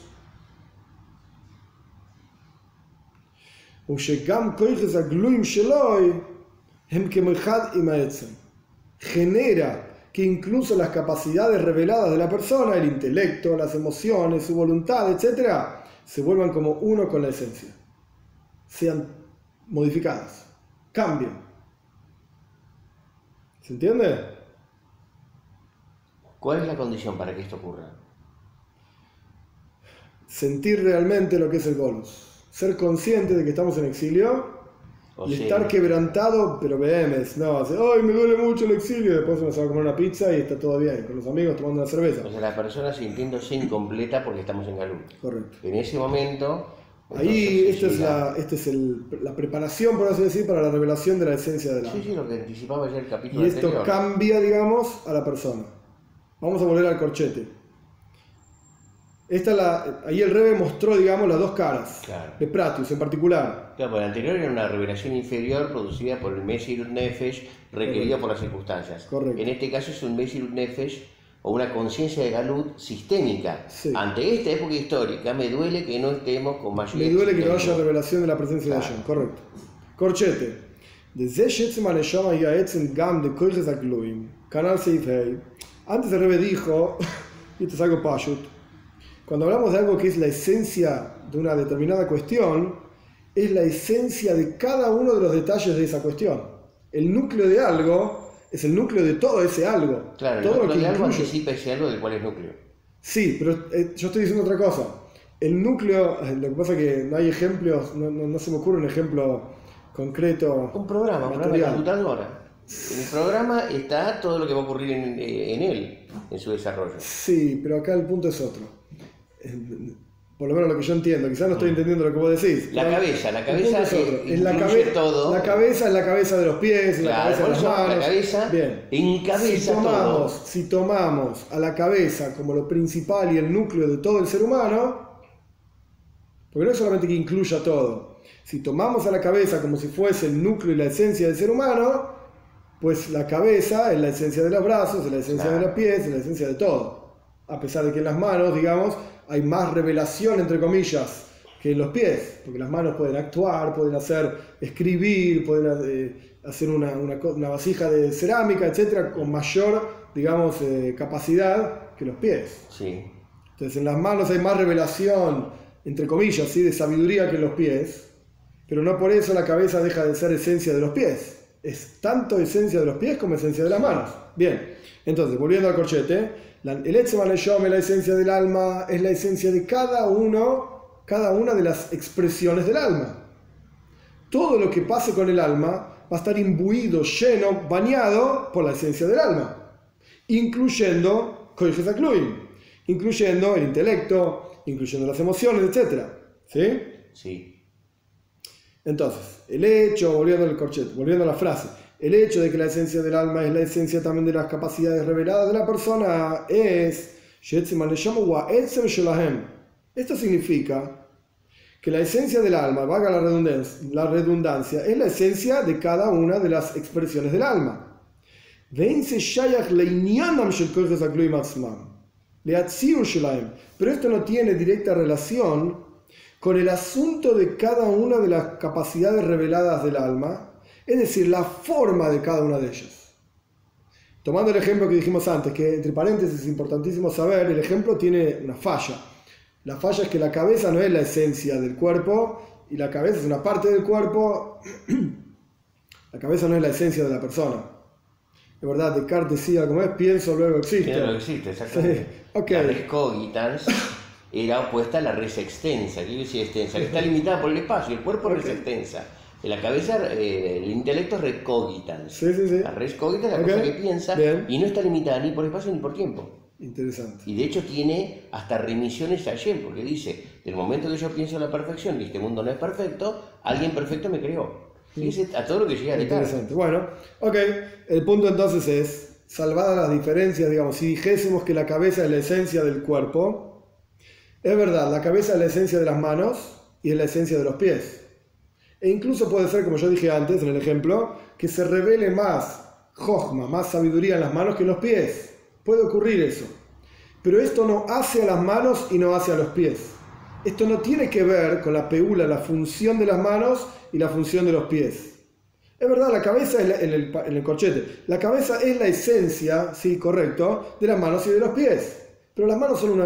genera que incluso las capacidades reveladas de la persona, el intelecto, las emociones, su voluntad, etc., se vuelvan como uno con la esencia, sean modificadas, cambien. ¿Se entiende? ¿Cuál es la condición para que esto ocurra? Sentir realmente lo que es el golus. Ser consciente de que estamos en exilio y estar quebrantado, pero veemes, no, hace, ay, me duele mucho el exilio, después uno se va a comer una pizza y está todo bien, con los amigos tomando una cerveza. O sea, la persona sintiéndose incompleta porque estamos en Galú. Correcto. En ese momento... Ahí, esta es, la, este es el, la preparación, por así decir, para la revelación de la esencia del alma. Sí, sí, lo que anticipaba ayer el capítulo Y esto cambia, digamos, a la persona. Vamos a volver al corchete. Esta la, ahí el Rebe mostró, digamos, las dos caras de Pratius en particular. Claro, el anterior era una revelación inferior producida por el Mesirut Nefesh, requerida por las circunstancias. Correcto. En este caso es un Mesirut Nefesh o una conciencia de Galut sistémica. Ante esta época histórica, me duele que no estemos con mayor. Me duele que no haya revelación de la presencia de Hashem, correcto. Corchete. Canal Antes el Rebe dijo, y esto es algo pashut, cuando hablamos de algo que es la esencia de una determinada cuestión, es la esencia de cada uno de los detalles de esa cuestión. El núcleo de algo es el núcleo de todo ese algo. Claro, todo el núcleo de algo anticipa ese algo del cual es núcleo. Sí, pero eh, yo estoy diciendo otra cosa. El núcleo, eh, lo que pasa es que no hay ejemplos, no, se me ocurre un ejemplo concreto. Un programa, un programa de computadora. En el programa está todo lo que va a ocurrir en, eh, en él, en su desarrollo. Sí, pero acá el punto es otro por lo menos lo que yo entiendo, quizás no estoy mm. entendiendo lo que vos decís. La cabeza, la cabeza es, la cabeza todo. La cabeza es la cabeza de los pies, la cabeza de las manos. La cabeza Bien. encabeza si tomamos, todo. Si tomamos a la cabeza como lo principal y el núcleo de todo el ser humano, porque no es solamente que incluya todo, si tomamos a la cabeza como si fuese el núcleo y la esencia del ser humano, pues la cabeza es la esencia de los brazos, es la esencia de los pies, es la esencia de todo. A pesar de que en las manos, digamos, hay más revelación, entre comillas, que en los pies, porque las manos pueden actuar, pueden hacer, escribir, pueden eh, hacer una, vasija de cerámica, etcétera, con mayor, digamos, eh, capacidad que los pies. Sí. Entonces, en las manos hay más revelación, entre comillas, ¿sí? de sabiduría que en los pies, pero no por eso la cabeza deja de ser esencia de los pies. Es tanto esencia de los pies como esencia de las manos. Bien, entonces, volviendo al corchete. El Etzema la esencia del alma, es la esencia de cada uno, cada una de las expresiones del alma. Todo lo que pase con el alma va a estar imbuido, lleno, bañado por la esencia del alma, incluyendo incluyendo el intelecto, incluyendo las emociones, etc. ¿Sí? Sí. Entonces, el hecho, volviendo al corchete, volviendo a la frase, el hecho de que la esencia del alma es la esencia también de las capacidades reveladas de la persona es esto significa que la esencia del alma, valga la redundancia, la redundancia, es la esencia de cada una de las expresiones del alma. Pero esto no tiene directa relación con el asunto de cada una de las capacidades reveladas del alma, es decir, la forma de cada una de ellas. Tomando el ejemplo que dijimos antes, que entre paréntesis es importantísimo saber, el ejemplo tiene una falla. La falla es que la cabeza no es la esencia del cuerpo y la cabeza es una parte del cuerpo. la cabeza no es la esencia de la persona. Es verdad, Descartes decía, como es, pienso, luego existe. Luego existe, exactamente. La res cogitans era opuesta a la res extensa. ¿Qué decir extensa? Que está limitada por el espacio, el cuerpo es res extensa. La cabeza, eh, el intelecto es red Sí, sí, sí. La res es la cosa que piensa y no está limitada ni por espacio ni por tiempo. Interesante. Y de hecho tiene hasta remisiones a porque dice, del momento que yo pienso en la perfección y este mundo no es perfecto, alguien perfecto me creó. Fíjese a todo lo que llega a Interesante. Bueno, ok. El punto entonces es, salvadas las diferencias, digamos, si dijésemos que la cabeza es la esencia del cuerpo, es verdad, la cabeza es la esencia de las manos y es la esencia de los pies. E incluso puede ser, como yo dije antes en el ejemplo, que se revele más jojma, más sabiduría en las manos que en los pies. Puede ocurrir eso. Pero esto no hace a las manos y no hace a los pies. Esto no tiene que ver con la peula, la función de las manos y la función de los pies. Es verdad, la cabeza es en, el, en, el, corchete. La cabeza es la esencia, sí, correcto, de las manos y de los pies. Pero las manos son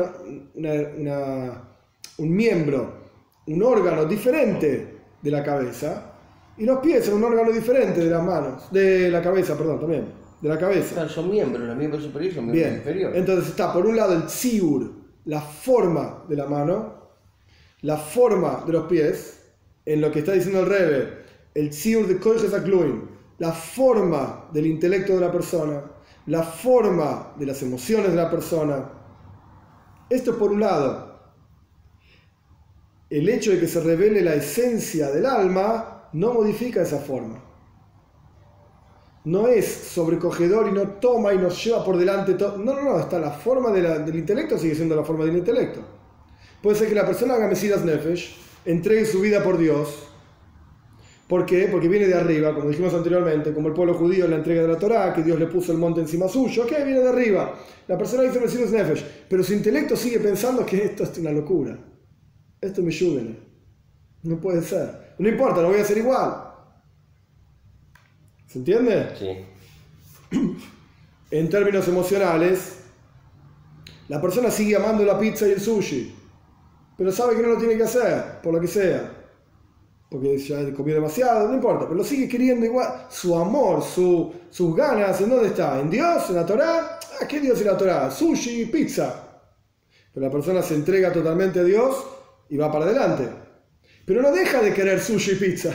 un miembro, un órgano diferente de la cabeza y los pies son un órgano diferente de las manos, de la cabeza, perdón, también. de la cabeza. son miembros, los miembros superiores son miembros inferiores. Entonces está por un lado el tziur, la forma de la mano, la forma de los pies, en lo que está diciendo el Rebe, el tziur de Akluim, la forma del intelecto de la persona, la forma de las emociones de la persona. Esto por un lado. El hecho de que se revele la esencia del alma no modifica esa forma. No es sobrecogedor y no toma y nos lleva por delante todo. No, no, no, está la forma del intelecto, sigue siendo la forma del intelecto. Puede ser que la persona haga Mesidas Nefesh, entregue su vida por Dios, ¿Por qué? Porque viene de arriba, como dijimos anteriormente, como el pueblo judío en la entrega de la Torá, que Dios le puso el monte encima suyo. ¿Qué? Viene de arriba. La persona dice Mesías Nefesh, pero su intelecto sigue pensando que esto es una locura. Esto me llueve. No puede ser. No importa, lo voy a hacer igual. ¿Se entiende? Sí. En términos emocionales, la persona sigue amando la pizza y el sushi, pero sabe que no lo tiene que hacer, por lo que sea porque ya comió demasiado, no importa, pero lo sigue queriendo igual. Su amor, su, sus ganas, ¿en dónde está? ¿En Dios? ¿En la Torah? Ah, ¿qué Dios y la Torah? Sushi, pizza. Pero la persona se entrega totalmente a Dios y va para adelante. Pero no deja de querer sushi y pizza.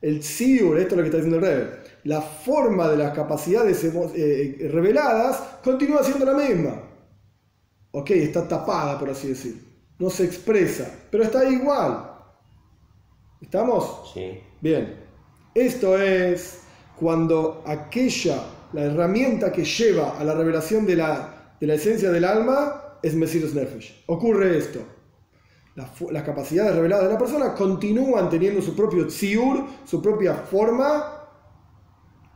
El siur, esto es lo que está diciendo el rey, la forma de las capacidades eh, reveladas continúa siendo la misma. Ok, está tapada, por así decir. No se expresa, pero está igual. ¿Estamos? Sí. Bien. Esto es cuando aquella, la herramienta que lleva a la revelación de la, de la esencia del alma es Mesirus Nefesh. Ocurre esto. Las, capacidades reveladas de la persona continúan teniendo su propio tziur, su propia forma,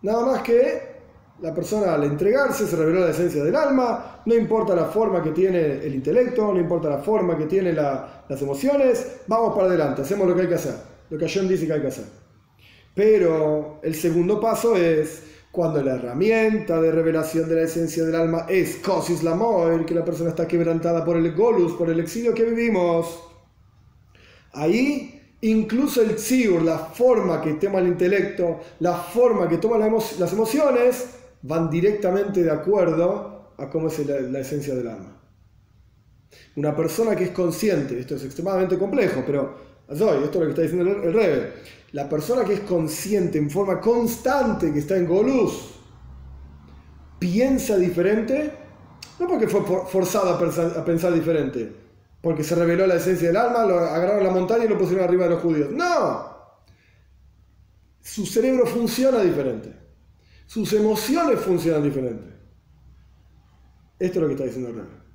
nada más que la persona al entregarse se reveló la esencia del alma, no importa la forma que tiene el intelecto, no importa la forma que tiene las emociones, vamos para adelante, hacemos lo que hay que hacer lo que Hashem dice que hay que hacer. Pero el segundo paso es cuando la herramienta de revelación de la esencia del alma es Kosis Lamoir, que la persona está quebrantada por el Golus, por el exilio que vivimos. Ahí incluso el Tziur, la forma que toma el intelecto, la forma que toma las emociones, van directamente de acuerdo a cómo es la esencia del alma. Una persona que es consciente, esto es extremadamente complejo, pero esto es lo que está diciendo el, Rebe. La persona que es consciente en forma constante que está en Golus, piensa diferente, no porque fue forzado a pensar, diferente, porque se reveló la esencia del alma, lo agarraron la montaña y lo pusieron arriba de los judíos. No, su cerebro funciona diferente, sus emociones funcionan diferente. Esto es lo que está diciendo el Rebe.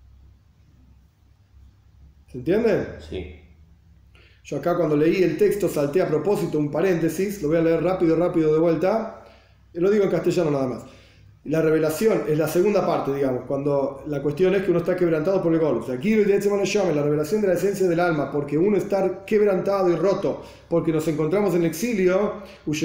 ¿Se entiende? Sí. Yo acá cuando leí el texto salté a propósito un paréntesis, lo voy a leer rápido, rápido de vuelta. Lo digo en castellano nada más. La revelación es la segunda parte, digamos, cuando la cuestión es que uno está quebrantado por el gol. O sea, la revelación de la esencia del alma, porque uno está quebrantado y roto, porque nos encontramos en exilio. Esto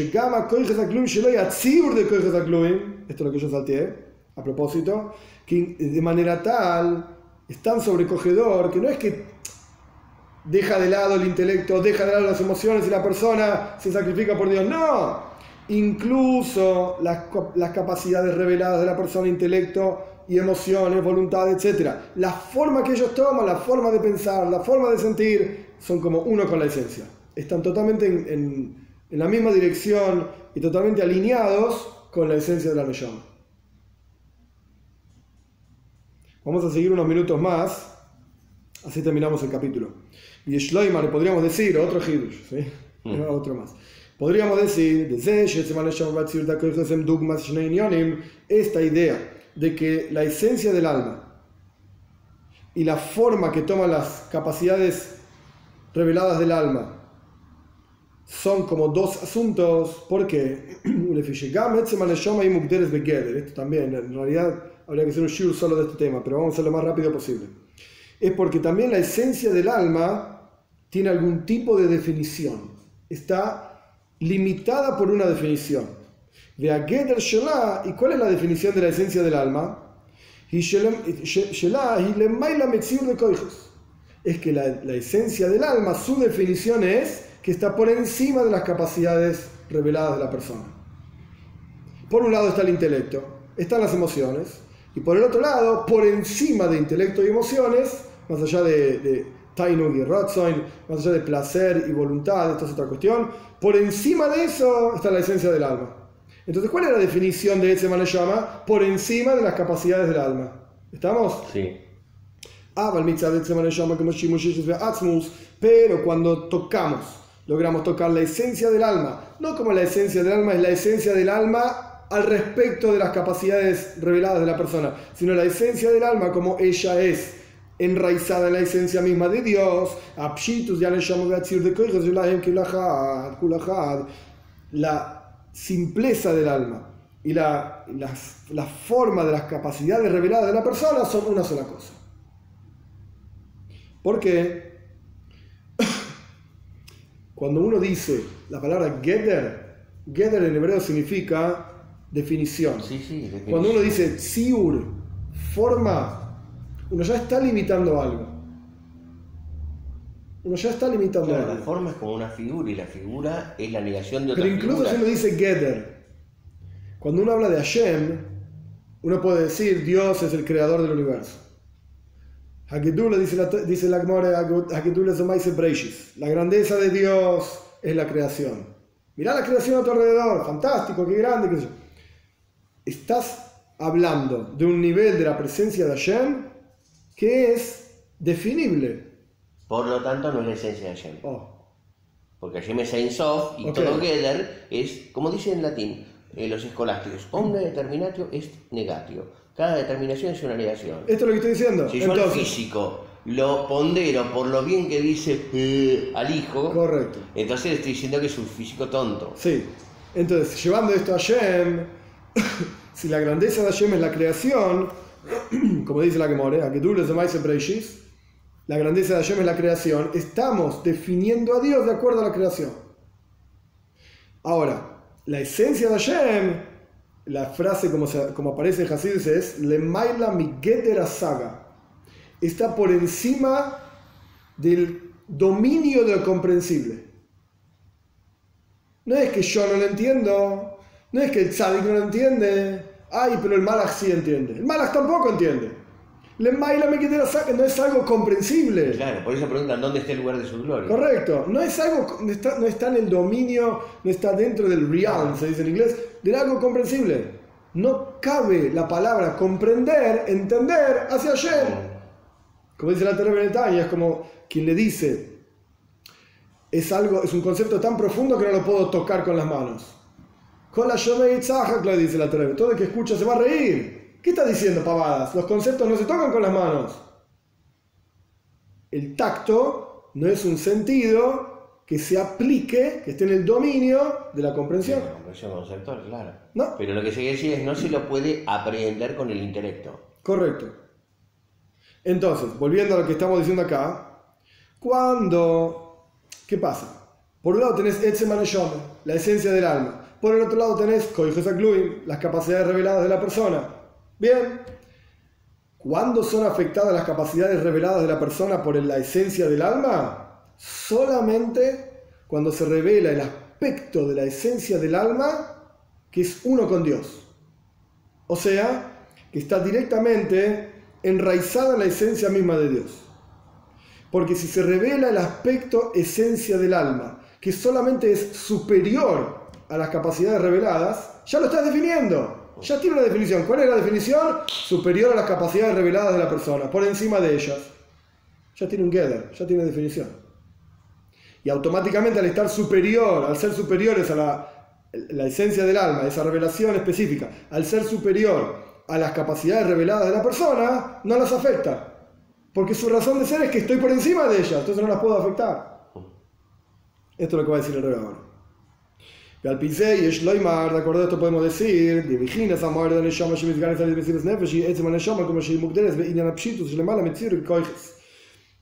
es lo que yo salté, a propósito, que de manera tal es tan sobrecogedor que no es que deja de lado el intelecto, deja de lado las emociones y la persona se sacrifica por Dios. No, incluso las, capacidades reveladas de la persona, intelecto y emociones, voluntad, etc. La forma que ellos toman, la forma de pensar, la forma de sentir, son como uno con la esencia. Están totalmente en, la misma dirección y totalmente alineados con la esencia de la Neyama. Vamos a seguir unos minutos más, así terminamos el capítulo. Y Shloimar, le podríamos decir, otro Hidush, ¿sí? Mm. otro más. Podríamos decir, esta idea de que la esencia del alma y la forma que toman las capacidades reveladas del alma son como dos asuntos, porque esto también, en realidad habría que hacer un shiur solo de este tema, pero vamos a hacerlo lo más rápido posible. Es porque también la esencia del alma tiene algún tipo de definición, está limitada por una definición. ¿Y cuál es la definición de la esencia del alma? Es que la, la esencia del alma, su definición es que está por encima de las capacidades reveladas de la persona. Por un lado está el intelecto, están las emociones, y por el otro lado, por encima de intelecto y emociones, más allá de, de Tainug y Ratzoin, más allá de placer y voluntad, esto es otra cuestión, por encima de eso está la esencia del alma. Entonces, ¿cuál es la definición de ese llama? Por encima de las capacidades del alma. ¿Estamos? Sí. Pero cuando tocamos, logramos tocar la esencia del alma, no como la esencia del alma es la esencia del alma al respecto de las capacidades reveladas de la persona, sino la esencia del alma como ella es enraizada en la esencia misma de Dios, la simpleza del alma y la, la, forma de las capacidades reveladas de la persona son una sola cosa. Porque cuando uno dice la palabra Geder, Geder en hebreo significa definición. Cuando uno dice Siur, forma uno ya está limitando algo. Uno ya está limitando algo. La forma es como una figura y la figura es la negación de otra Pero incluso si uno dice Geder, cuando uno habla de Hashem, uno puede decir Dios es el creador del universo. Hagedula dice la, dice la La grandeza de Dios es la creación. Mirá la creación a tu alrededor, fantástico, qué grande, qué sé Estás hablando de un nivel de la presencia de Hashem que es definible. Por lo tanto, no es la esencia de Hashem. Oh. Porque Hashem es Ein Sof y todo Geder es, como dice en latín eh, los escolásticos, omne determinatio est negatio. Cada determinación es una negación. Esto es lo que estoy diciendo. Si yo al físico lo pondero por lo bien que dice eh, al hijo, Correcto. entonces estoy diciendo que es un físico tonto. Sí. Entonces, llevando esto a Hashem, si la grandeza de Hashem es la creación, como dice la que tú la grandeza de Hashem es la creación, estamos definiendo a Dios de acuerdo a la creación. Ahora, la esencia de Hashem, la frase como, como aparece en Hasidus es Lemaila Migetera Saga. Está por encima del dominio de lo comprensible. No es que yo no lo entiendo, no es que el tzadik no lo entiende, Ay, pero el Malach sí entiende. El Malach tampoco entiende. Le maila me no es algo comprensible. Claro, por eso preguntan dónde está el lugar de su gloria. Correcto, no es algo, no está, no está en el dominio, no está dentro del realm, se dice en inglés, de algo comprensible. No cabe la palabra comprender, entender hacia ayer. Como dice la Terre es como quien le dice, es algo, es un concepto tan profundo que no lo puedo tocar con las manos. Con la le dice la Torah. Todo el que escucha se va a reír. ¿Qué está diciendo, pavadas? Los conceptos no se tocan con las manos. El tacto no es un sentido que se aplique, que esté en el dominio de la comprensión. la comprensión conceptual, claro. ¿No? Pero lo que se quiere decir es no se lo puede aprender con el intelecto. Correcto. Entonces, volviendo a lo que estamos diciendo acá, cuando... ¿Qué pasa? Por un lado tenés Etzeman la esencia del alma. Por el otro lado tenés las capacidades reveladas de la persona. Bien. ¿Cuándo son afectadas las capacidades reveladas de la persona por la esencia del alma? Solamente cuando se revela el aspecto de la esencia del alma que es uno con Dios. O sea, que está directamente enraizada en la esencia misma de Dios. Porque si se revela el aspecto esencia del alma, que solamente es superior a las capacidades reveladas, ya lo estás definiendo. Ya tiene una definición. ¿Cuál es la definición? Superior a las capacidades reveladas de la persona, por encima de ellas. Ya tiene un gather, ya tiene definición. Y automáticamente al estar superior, al ser superiores a la, la esencia del alma, esa revelación específica, al ser superior a las capacidades reveladas de la persona, no las afecta. Porque su razón de ser es que estoy por encima de ellas, entonces no las puedo afectar. Esto es lo que va a decir el rey ahora. Y al pincel y es loimar, de acuerdo a esto podemos decir.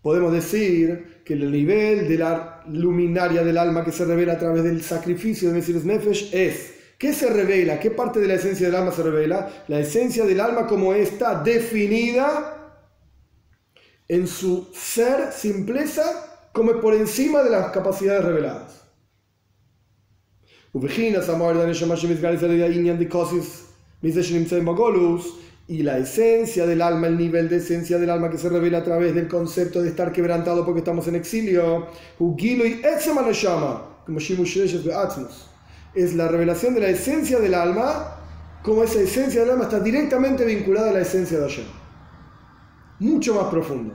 Podemos decir que el nivel de la luminaria del alma que se revela a través del sacrificio de Mesiras Nefesh es ¿Qué se revela? ¿Qué parte de la esencia del alma se revela? La esencia del alma como está definida en su ser, simpleza, como por encima de las capacidades reveladas. Y la esencia del alma, el nivel de esencia del alma que se revela a través del concepto de estar quebrantado porque estamos en exilio, es la revelación de la esencia del alma, como esa esencia del alma está directamente vinculada a la esencia de Hashem. Mucho más profundo.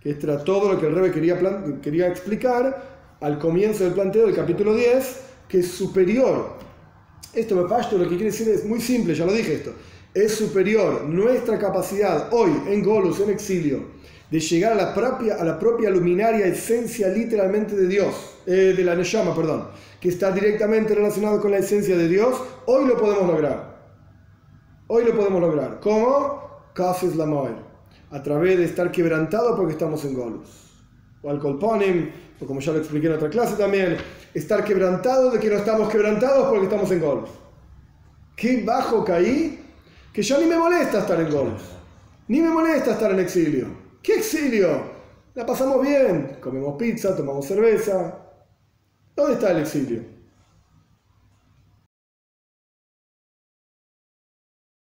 Que esto era todo lo que el Rebbe quería, quería explicar al comienzo del planteo del capítulo 10, que es superior. Esto me pasto lo que quiere decir es muy simple, ya lo dije esto es superior nuestra capacidad hoy en Golus, en exilio, de llegar a la propia, a la propia luminaria esencia literalmente de Dios, eh, de la Neshama, perdón, que está directamente relacionado con la esencia de Dios, hoy lo podemos lograr. Hoy lo podemos lograr. ¿Cómo? Kafis Lamoir. A través de estar quebrantado porque estamos en Golus. O al Kolponim, como ya lo expliqué en otra clase también, estar quebrantado de que no estamos quebrantados porque estamos en Golus. Qué bajo caí que yo ni me molesta estar en Golf, ni me molesta estar en exilio. ¿Qué exilio? La pasamos bien, comemos pizza, tomamos cerveza. ¿Dónde está el exilio?